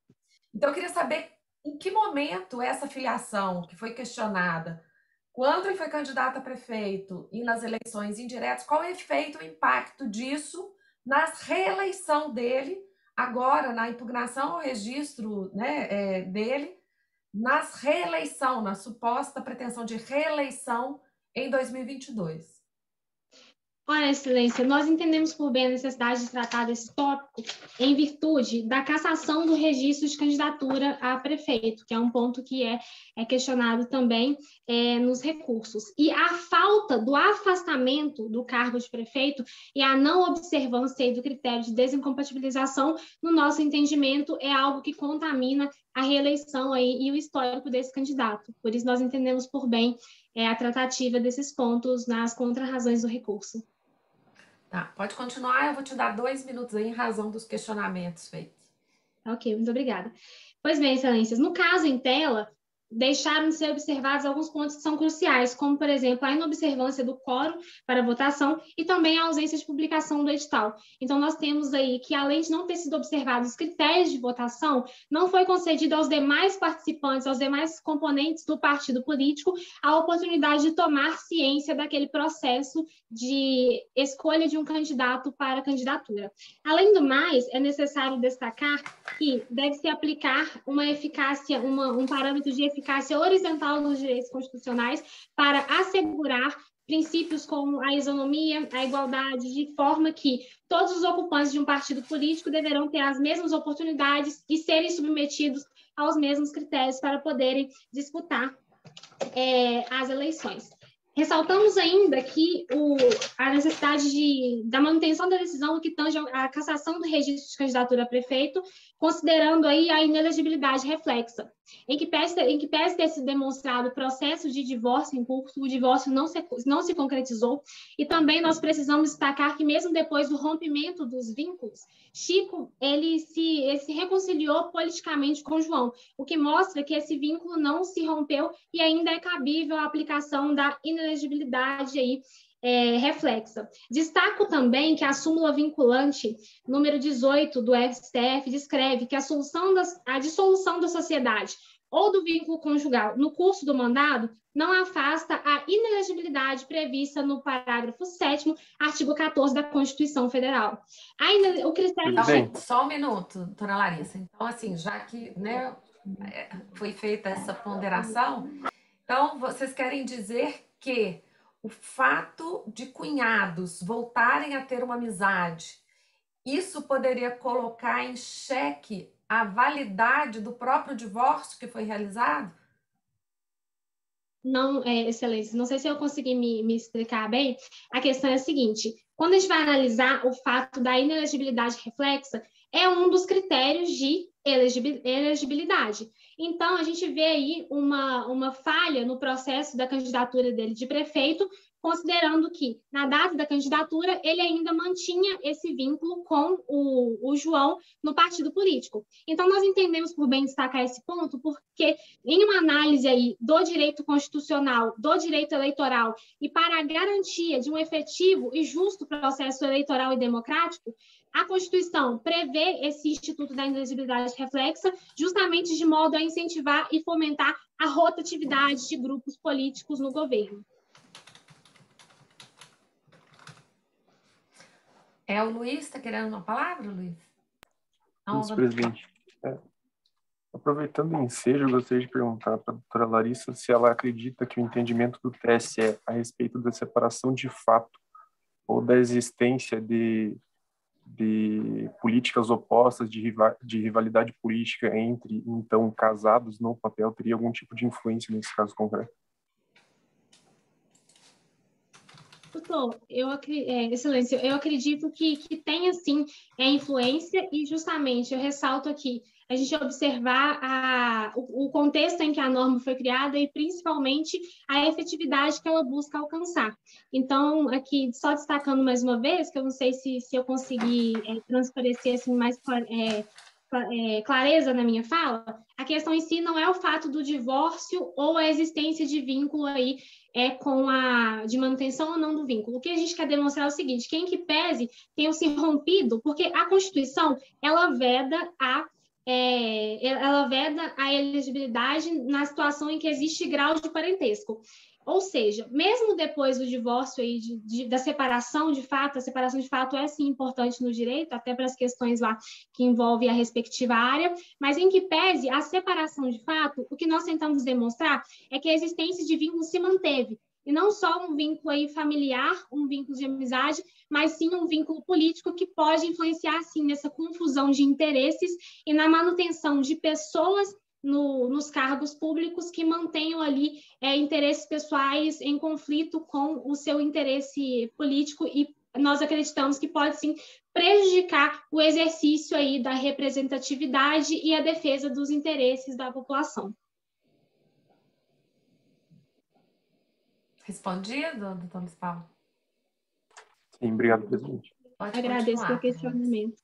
Então eu queria saber em que momento essa filiação que foi questionada, quando ele foi candidato a prefeito e nas eleições indiretas, qual é o efeito, o impacto disso na reeleição dele, agora na impugnação ao registro né, é, dele, nas reeleição, na suposta pretensão de reeleição em 2022? Olha, Excelência, nós entendemos por bem a necessidade de tratar desse tópico em virtude da cassação do registro de candidatura a prefeito, que é um ponto que é, é questionado também é, nos recursos. E a falta do afastamento do cargo de prefeito e a não observância do critério de desincompatibilização, no nosso entendimento, é algo que contamina a reeleição aí e o histórico desse candidato. Por isso, nós entendemos por bem é, a tratativa desses pontos nas contrarrazões do recurso. Tá, pode continuar, eu vou te dar dois minutos aí em razão dos questionamentos feitos. Ok, muito obrigada. Pois bem, excelências, no caso em tela, deixaram de ser observados alguns pontos que são cruciais, como, por exemplo, a inobservância do quórum para votação e também a ausência de publicação do edital. Então, nós temos aí que, além de não ter sido observados os critérios de votação, não foi concedido aos demais participantes, aos demais componentes do partido político, a oportunidade de tomar ciência daquele processo de escolha de um candidato para a candidatura. Além do mais, é necessário destacar que deve se aplicar uma eficácia, uma, um parâmetro de eficácia eficácia horizontal dos direitos constitucionais para assegurar princípios como a isonomia, a igualdade, de forma que todos os ocupantes de um partido político deverão ter as mesmas oportunidades e serem submetidos aos mesmos critérios para poderem disputar é, as eleições. Ressaltamos ainda que o, a necessidade de, da manutenção da decisão que tange a cassação do registro de candidatura a prefeito, considerando aí a inelegibilidade reflexa, em que pese, em que pese ter se demonstrado processo de divórcio em curso, o divórcio não se, não se concretizou, e também nós precisamos destacar que mesmo depois do rompimento dos vínculos, Chico, ele se, ele se reconciliou politicamente com João, o que mostra que esse vínculo não se rompeu e ainda é cabível a aplicação da inelegibilidade aí é, reflexa. Destaco também que a súmula vinculante número 18 do STF descreve que a, solução das, a dissolução da sociedade ou do vínculo conjugal no curso do mandado não afasta a inelegibilidade prevista no parágrafo 7 artigo 14 da Constituição Federal. Ainda o critério... Então, só um minuto, doutora Larissa. Então, assim, já que né, é, foi feita essa ponderação, então vocês querem dizer que o fato de cunhados voltarem a ter uma amizade, isso poderia colocar em xeque a validade do próprio divórcio que foi realizado? Não, é, excelência, não sei se eu consegui me, me explicar bem. A questão é a seguinte: quando a gente vai analisar o fato da inelegibilidade reflexa, é um dos critérios de elegibilidade. Então, a gente vê aí uma, uma falha no processo da candidatura dele de prefeito, considerando que, na data da candidatura, ele ainda mantinha esse vínculo com o, o João no partido político. Então, nós entendemos por bem destacar esse ponto, porque em uma análise aí do direito constitucional, do direito eleitoral, e para a garantia de um efetivo e justo processo eleitoral e democrático, a Constituição prevê esse Instituto da Inelegibilidade Reflexa justamente de modo a incentivar e fomentar a rotatividade de grupos políticos no governo. É o Luiz, está querendo uma palavra, Luiz? Vice-presidente. É. Aproveitando o ensejo, eu gostaria de perguntar para a doutora Larissa se ela acredita que o entendimento do TSE a respeito da separação de fato ou da existência de, de políticas opostas, de, de rivalidade política entre, então, casados no papel, teria algum tipo de influência nesse caso concreto? Doutor, eu, é, excelência, eu acredito que, que tem, sim, é influência e, justamente, eu ressalto aqui, a gente observar a, o, o, contexto em que a norma foi criada e, principalmente, a efetividade que ela busca alcançar. Então, aqui, só destacando mais uma vez, que eu não sei se, se eu consegui é, transparecer assim, mais é, é, clareza na minha fala, a questão em si não é o fato do divórcio ou a existência de vínculo aí é com a de manutenção ou não do vínculo. O que a gente quer demonstrar é o seguinte: quem que pese tenha se rompido, porque a Constituição ela veda a é, ela veda a elegibilidade na situação em que existe grau de parentesco. Ou seja, mesmo depois do divórcio aí, de, de, da separação de fato, a separação de fato é sim importante no direito, até para as questões lá que envolvem a respectiva área, mas em que pese a separação de fato, o que nós tentamos demonstrar é que a existência de vínculo se manteve, e não só um vínculo aí familiar, um vínculo de amizade, mas sim um vínculo político que pode influenciar sim nessa confusão de interesses e na manutenção de pessoas no, nos cargos públicos que mantenham ali é, interesses pessoais em conflito com o seu interesse político e nós acreditamos que pode sim prejudicar o exercício aí da representatividade e a defesa dos interesses da população. Respondido, doutor Luiz Paulo? Sim, obrigado, presidente. Pode Agradeço pelo questionamento.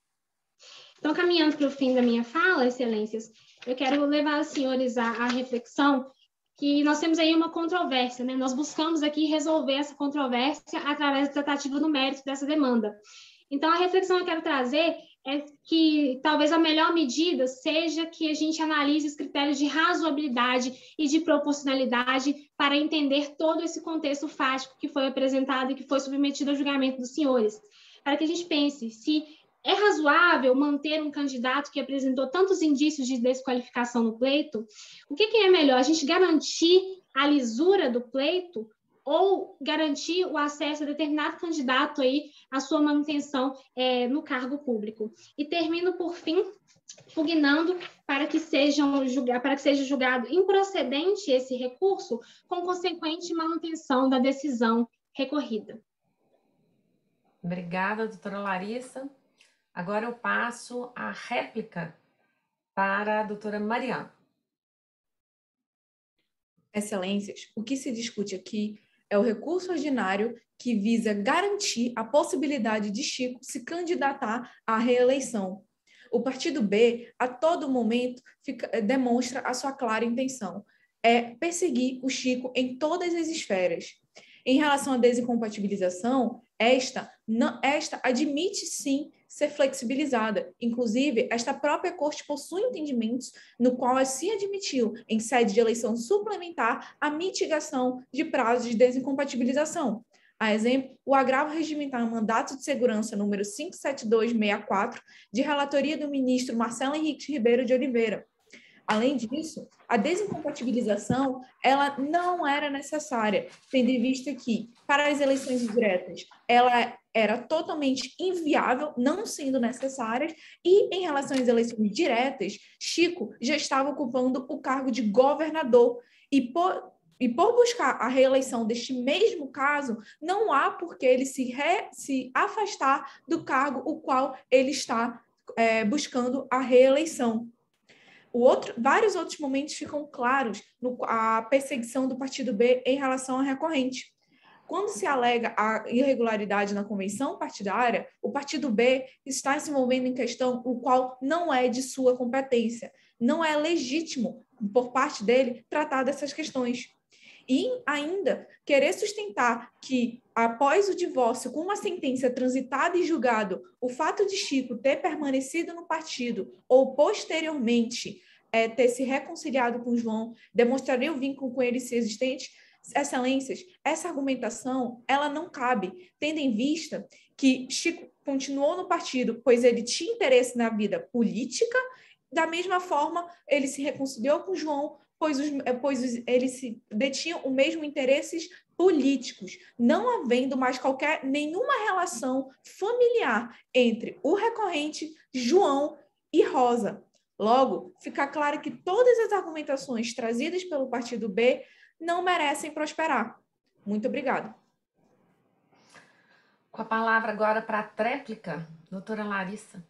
Então, caminhando para o fim da minha fala, excelências, eu quero levar os senhores à, à reflexão que nós temos aí uma controvérsia, né? Nós buscamos aqui resolver essa controvérsia através da tratativa do mérito dessa demanda. Então, a reflexão que eu quero trazer é que talvez a melhor medida seja que a gente analise os critérios de razoabilidade e de proporcionalidade para entender todo esse contexto fático que foi apresentado e que foi submetido ao julgamento dos senhores. Para que a gente pense se é razoável manter um candidato que apresentou tantos indícios de desqualificação no pleito? O que, que é melhor? A gente garantir a lisura do pleito ou garantir o acesso a determinado candidato aí à sua manutenção é, no cargo público. E termino por fim pugnando para que, sejam para que seja julgado improcedente esse recurso, com consequente manutenção da decisão recorrida. Obrigada, doutora Larissa. Agora eu passo a réplica para a doutora Mariana. Excelências, o que se discute aqui é o recurso ordinário que visa garantir a possibilidade de Chico se candidatar à reeleição. O partido B, a todo momento, fica, demonstra a sua clara intenção: é perseguir o Chico em todas as esferas. Em relação à desincompatibilização, esta, não, esta admite sim ser flexibilizada. Inclusive, esta própria corte possui entendimentos no qual se admitiu, em sede de eleição suplementar, a mitigação de prazos de desincompatibilização. A exemplo, o agravo regimentar mandato de segurança número 57264, de relatoria do ministro Marcelo Henrique Ribeiro de Oliveira, Além disso, a desincompatibilização ela não era necessária, tendo em vista que, para as eleições diretas, ela era totalmente inviável, não sendo necessária, e em relação às eleições diretas, Chico já estava ocupando o cargo de governador, e por, e por buscar a reeleição deste mesmo caso, não há por que ele se, re, se afastar do cargo o qual ele está é, buscando a reeleição. O outro, vários outros momentos ficam claros no, a perseguição do partido B em relação à recorrente. Quando se alega a irregularidade na convenção partidária, o partido B está se envolvendo em questão o qual não é de sua competência. Não é legítimo, por parte dele, tratar dessas questões. E ainda querer sustentar que, após o divórcio, com uma sentença transitada e julgado, o fato de Chico ter permanecido no partido ou posteriormente é, ter se reconciliado com João demonstraria o vínculo com ele se existente, excelências, essa argumentação ela não cabe, tendo em vista que Chico continuou no partido, pois ele tinha interesse na vida política Da mesma forma, ele se reconciliou com João, pois, os, eh, pois os, eles detinham o mesmo interesses políticos, não havendo mais qualquer nenhuma relação familiar entre o recorrente João e Rosa. Logo, fica claro que todas as argumentações trazidas pelo partido B não merecem prosperar. Muito obrigada. Com a palavra agora para a tréplica, doutora Larissa.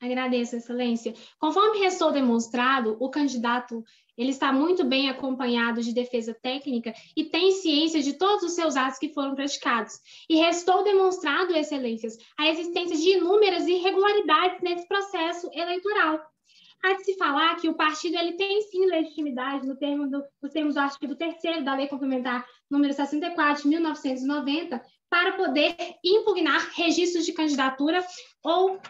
Agradeço, Excelência. Conforme restou demonstrado, o candidato ele está muito bem acompanhado de defesa técnica e tem ciência de todos os seus atos que foram praticados. E restou demonstrado, Excelências, a existência de inúmeras irregularidades nesse processo eleitoral. Há de se falar que o partido ele tem sim legitimidade no termo do, nos termos do artigo 3 da Lei Complementar número 64 de 1990 para poder impugnar registros de candidatura ou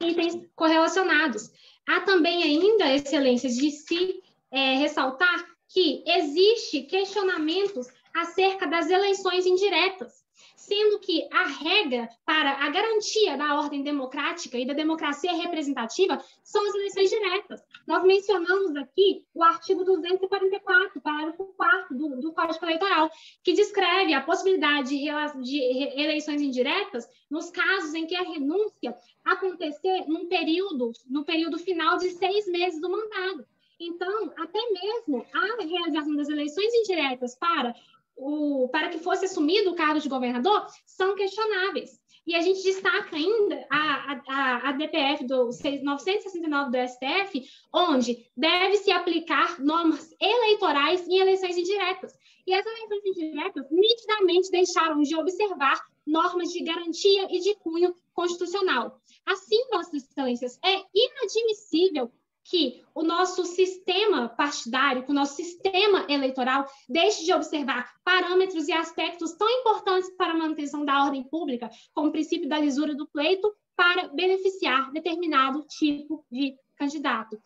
itens correlacionados. Há também ainda, excelência, de se é, ressaltar que existe questionamentos acerca das eleições indiretas sendo que a regra para a garantia da ordem democrática e da democracia representativa são as eleições diretas. Nós mencionamos aqui o artigo 244, parágrafo 4 do, do Código Eleitoral, que descreve a possibilidade de, de eleições indiretas nos casos em que a renúncia acontecer num período, no período final de seis meses do mandato. Então, até mesmo a realização das eleições indiretas para o, para que fosse assumido o cargo de governador são questionáveis. E a gente destaca ainda a, a, a DPF do 969 do STF, onde deve-se aplicar normas eleitorais em eleições indiretas. E as eleições indiretas nitidamente deixaram de observar normas de garantia e de cunho constitucional. Assim, Vossas Excelências, é inadmissível que o nosso sistema partidário, que o nosso sistema eleitoral deixe de observar parâmetros e aspectos tão importantes para a manutenção da ordem pública, como o princípio da lisura do pleito, para beneficiar determinado tipo de candidato.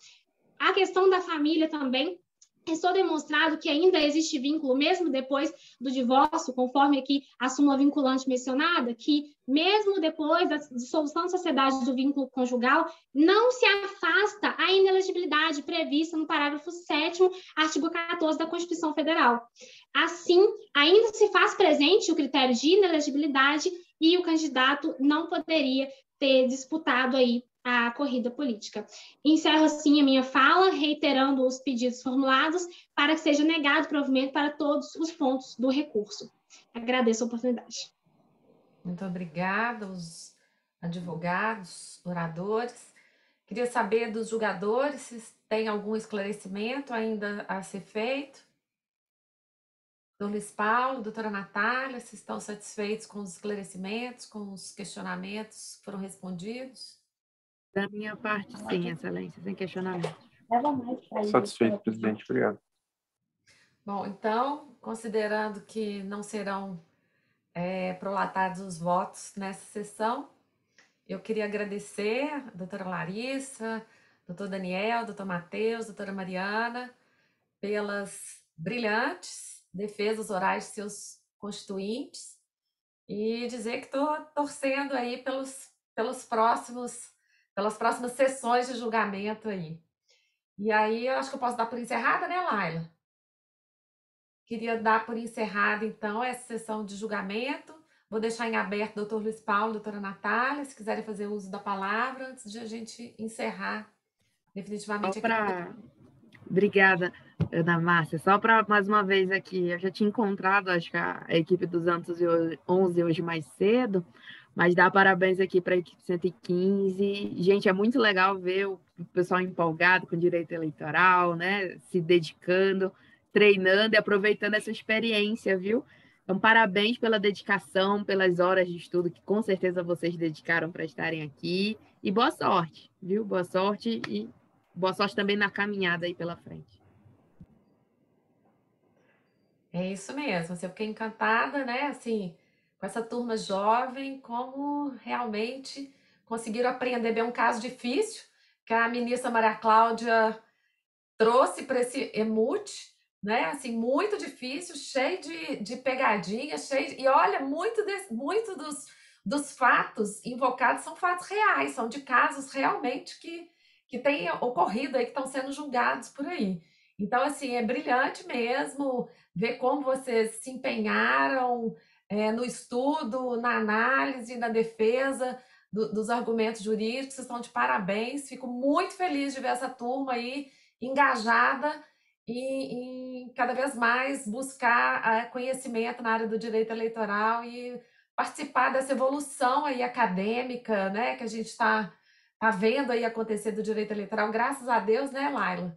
A questão da família também Restou demonstrado que ainda existe vínculo, mesmo depois do divórcio, conforme aqui a súmula vinculante mencionada, que mesmo depois da dissolução da sociedade do vínculo conjugal, não se afasta a inelegibilidade prevista no parágrafo 7 artigo 14 da Constituição Federal. Assim, ainda se faz presente o critério de inelegibilidade e o candidato não poderia ter disputado aí a corrida política. Encerro assim a minha fala, reiterando os pedidos formulados para que seja negado provimento para todos os pontos do recurso. Agradeço a oportunidade. Muito obrigada aos advogados, oradores. Queria saber dos julgadores se tem algum esclarecimento ainda a ser feito. Doutor Luiz Paulo, doutora Natália, se estão satisfeitos com os esclarecimentos, com os questionamentos que foram respondidos? Da minha parte, sim, Excelência, sem questionamento. Satisfeito, presidente. Obrigado. Bom, então, considerando que não serão é, prolatados os votos nessa sessão, eu queria agradecer a doutora Larissa, doutor Daniel, doutor Matheus, doutora Mariana, pelas brilhantes defesas orais de seus constituintes e dizer que estou torcendo aí pelos, pelos próximos pelas próximas sessões de julgamento aí. E aí eu acho que eu posso dar por encerrada, né, Laila? Queria dar por encerrada, então, essa sessão de julgamento. Vou deixar em aberto doutor Luiz Paulo, doutora Natália, se quiserem fazer uso da palavra, antes de a gente encerrar definitivamente. Pra... Obrigada, Ana Márcia. Só para mais uma vez aqui, eu já tinha encontrado, acho que a, equipe dos Santos 11 hoje mais cedo, mas dá parabéns aqui para a equipe 115. Gente, é muito legal ver o pessoal empolgado com direito eleitoral, né? Se dedicando, treinando e aproveitando essa experiência, viu? Então, parabéns pela dedicação, pelas horas de estudo que com certeza vocês dedicaram para estarem aqui. E boa sorte, viu? Boa sorte e boa sorte também na caminhada aí pela frente. É isso mesmo. Eu fiquei encantada, né? Assim, com essa turma jovem, como realmente conseguiram aprender bem um caso difícil que a ministra Maria Cláudia trouxe para esse emute, né? Assim, muito difícil, cheio de, de pegadinhas, cheio de... e olha, muito, de, muito dos, dos fatos invocados são fatos reais, são de casos realmente que, que tem ocorrido aí, que estão sendo julgados por aí. Então, assim, é brilhante mesmo ver como vocês se empenharam é, no estudo, na análise, na defesa do, dos argumentos jurídicos. Vocês estão de parabéns. Fico muito feliz de ver essa turma aí engajada e, cada vez mais buscar conhecimento na área do direito eleitoral e participar dessa evolução aí acadêmica, né, que a gente está tá vendo aí acontecer do direito eleitoral, graças a Deus, né, Laila?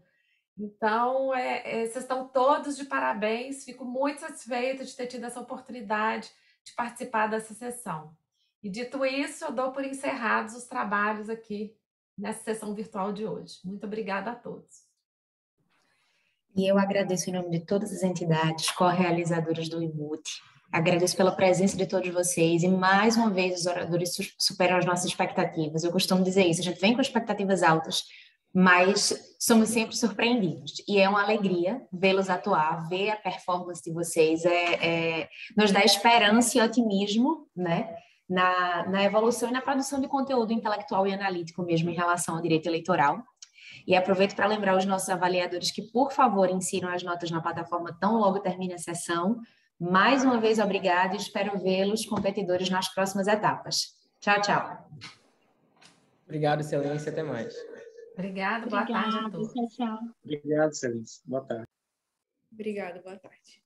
Então, é, é, vocês estão todos de parabéns. Fico muito satisfeita de ter tido essa oportunidade de participar dessa sessão. E dito isso, eu dou por encerrados os trabalhos aqui nessa sessão virtual de hoje. Muito obrigada a todos. E eu agradeço em nome de todas as entidades co-realizadoras do IMUT. Agradeço pela presença de todos vocês e mais uma vez os oradores superam as nossas expectativas. Eu costumo dizer isso, a gente vem com expectativas altas, mas somos sempre surpreendidos. E é uma alegria vê-los atuar, ver a performance de vocês, é, é, nos dá esperança e otimismo, né? Na, na evolução e na produção de conteúdo intelectual e analítico mesmo em relação ao direito eleitoral. E aproveito para lembrar os nossos avaliadores que, por favor, insiram as notas na plataforma tão logo termine a sessão. Mais uma vez, obrigada e espero vê-los competidores nas próximas etapas. Tchau, tchau. Obrigado, Excelência. Até mais. Obrigada, boa tarde a todos. Obrigado, Celeste. Boa tarde. Obrigada, boa tarde.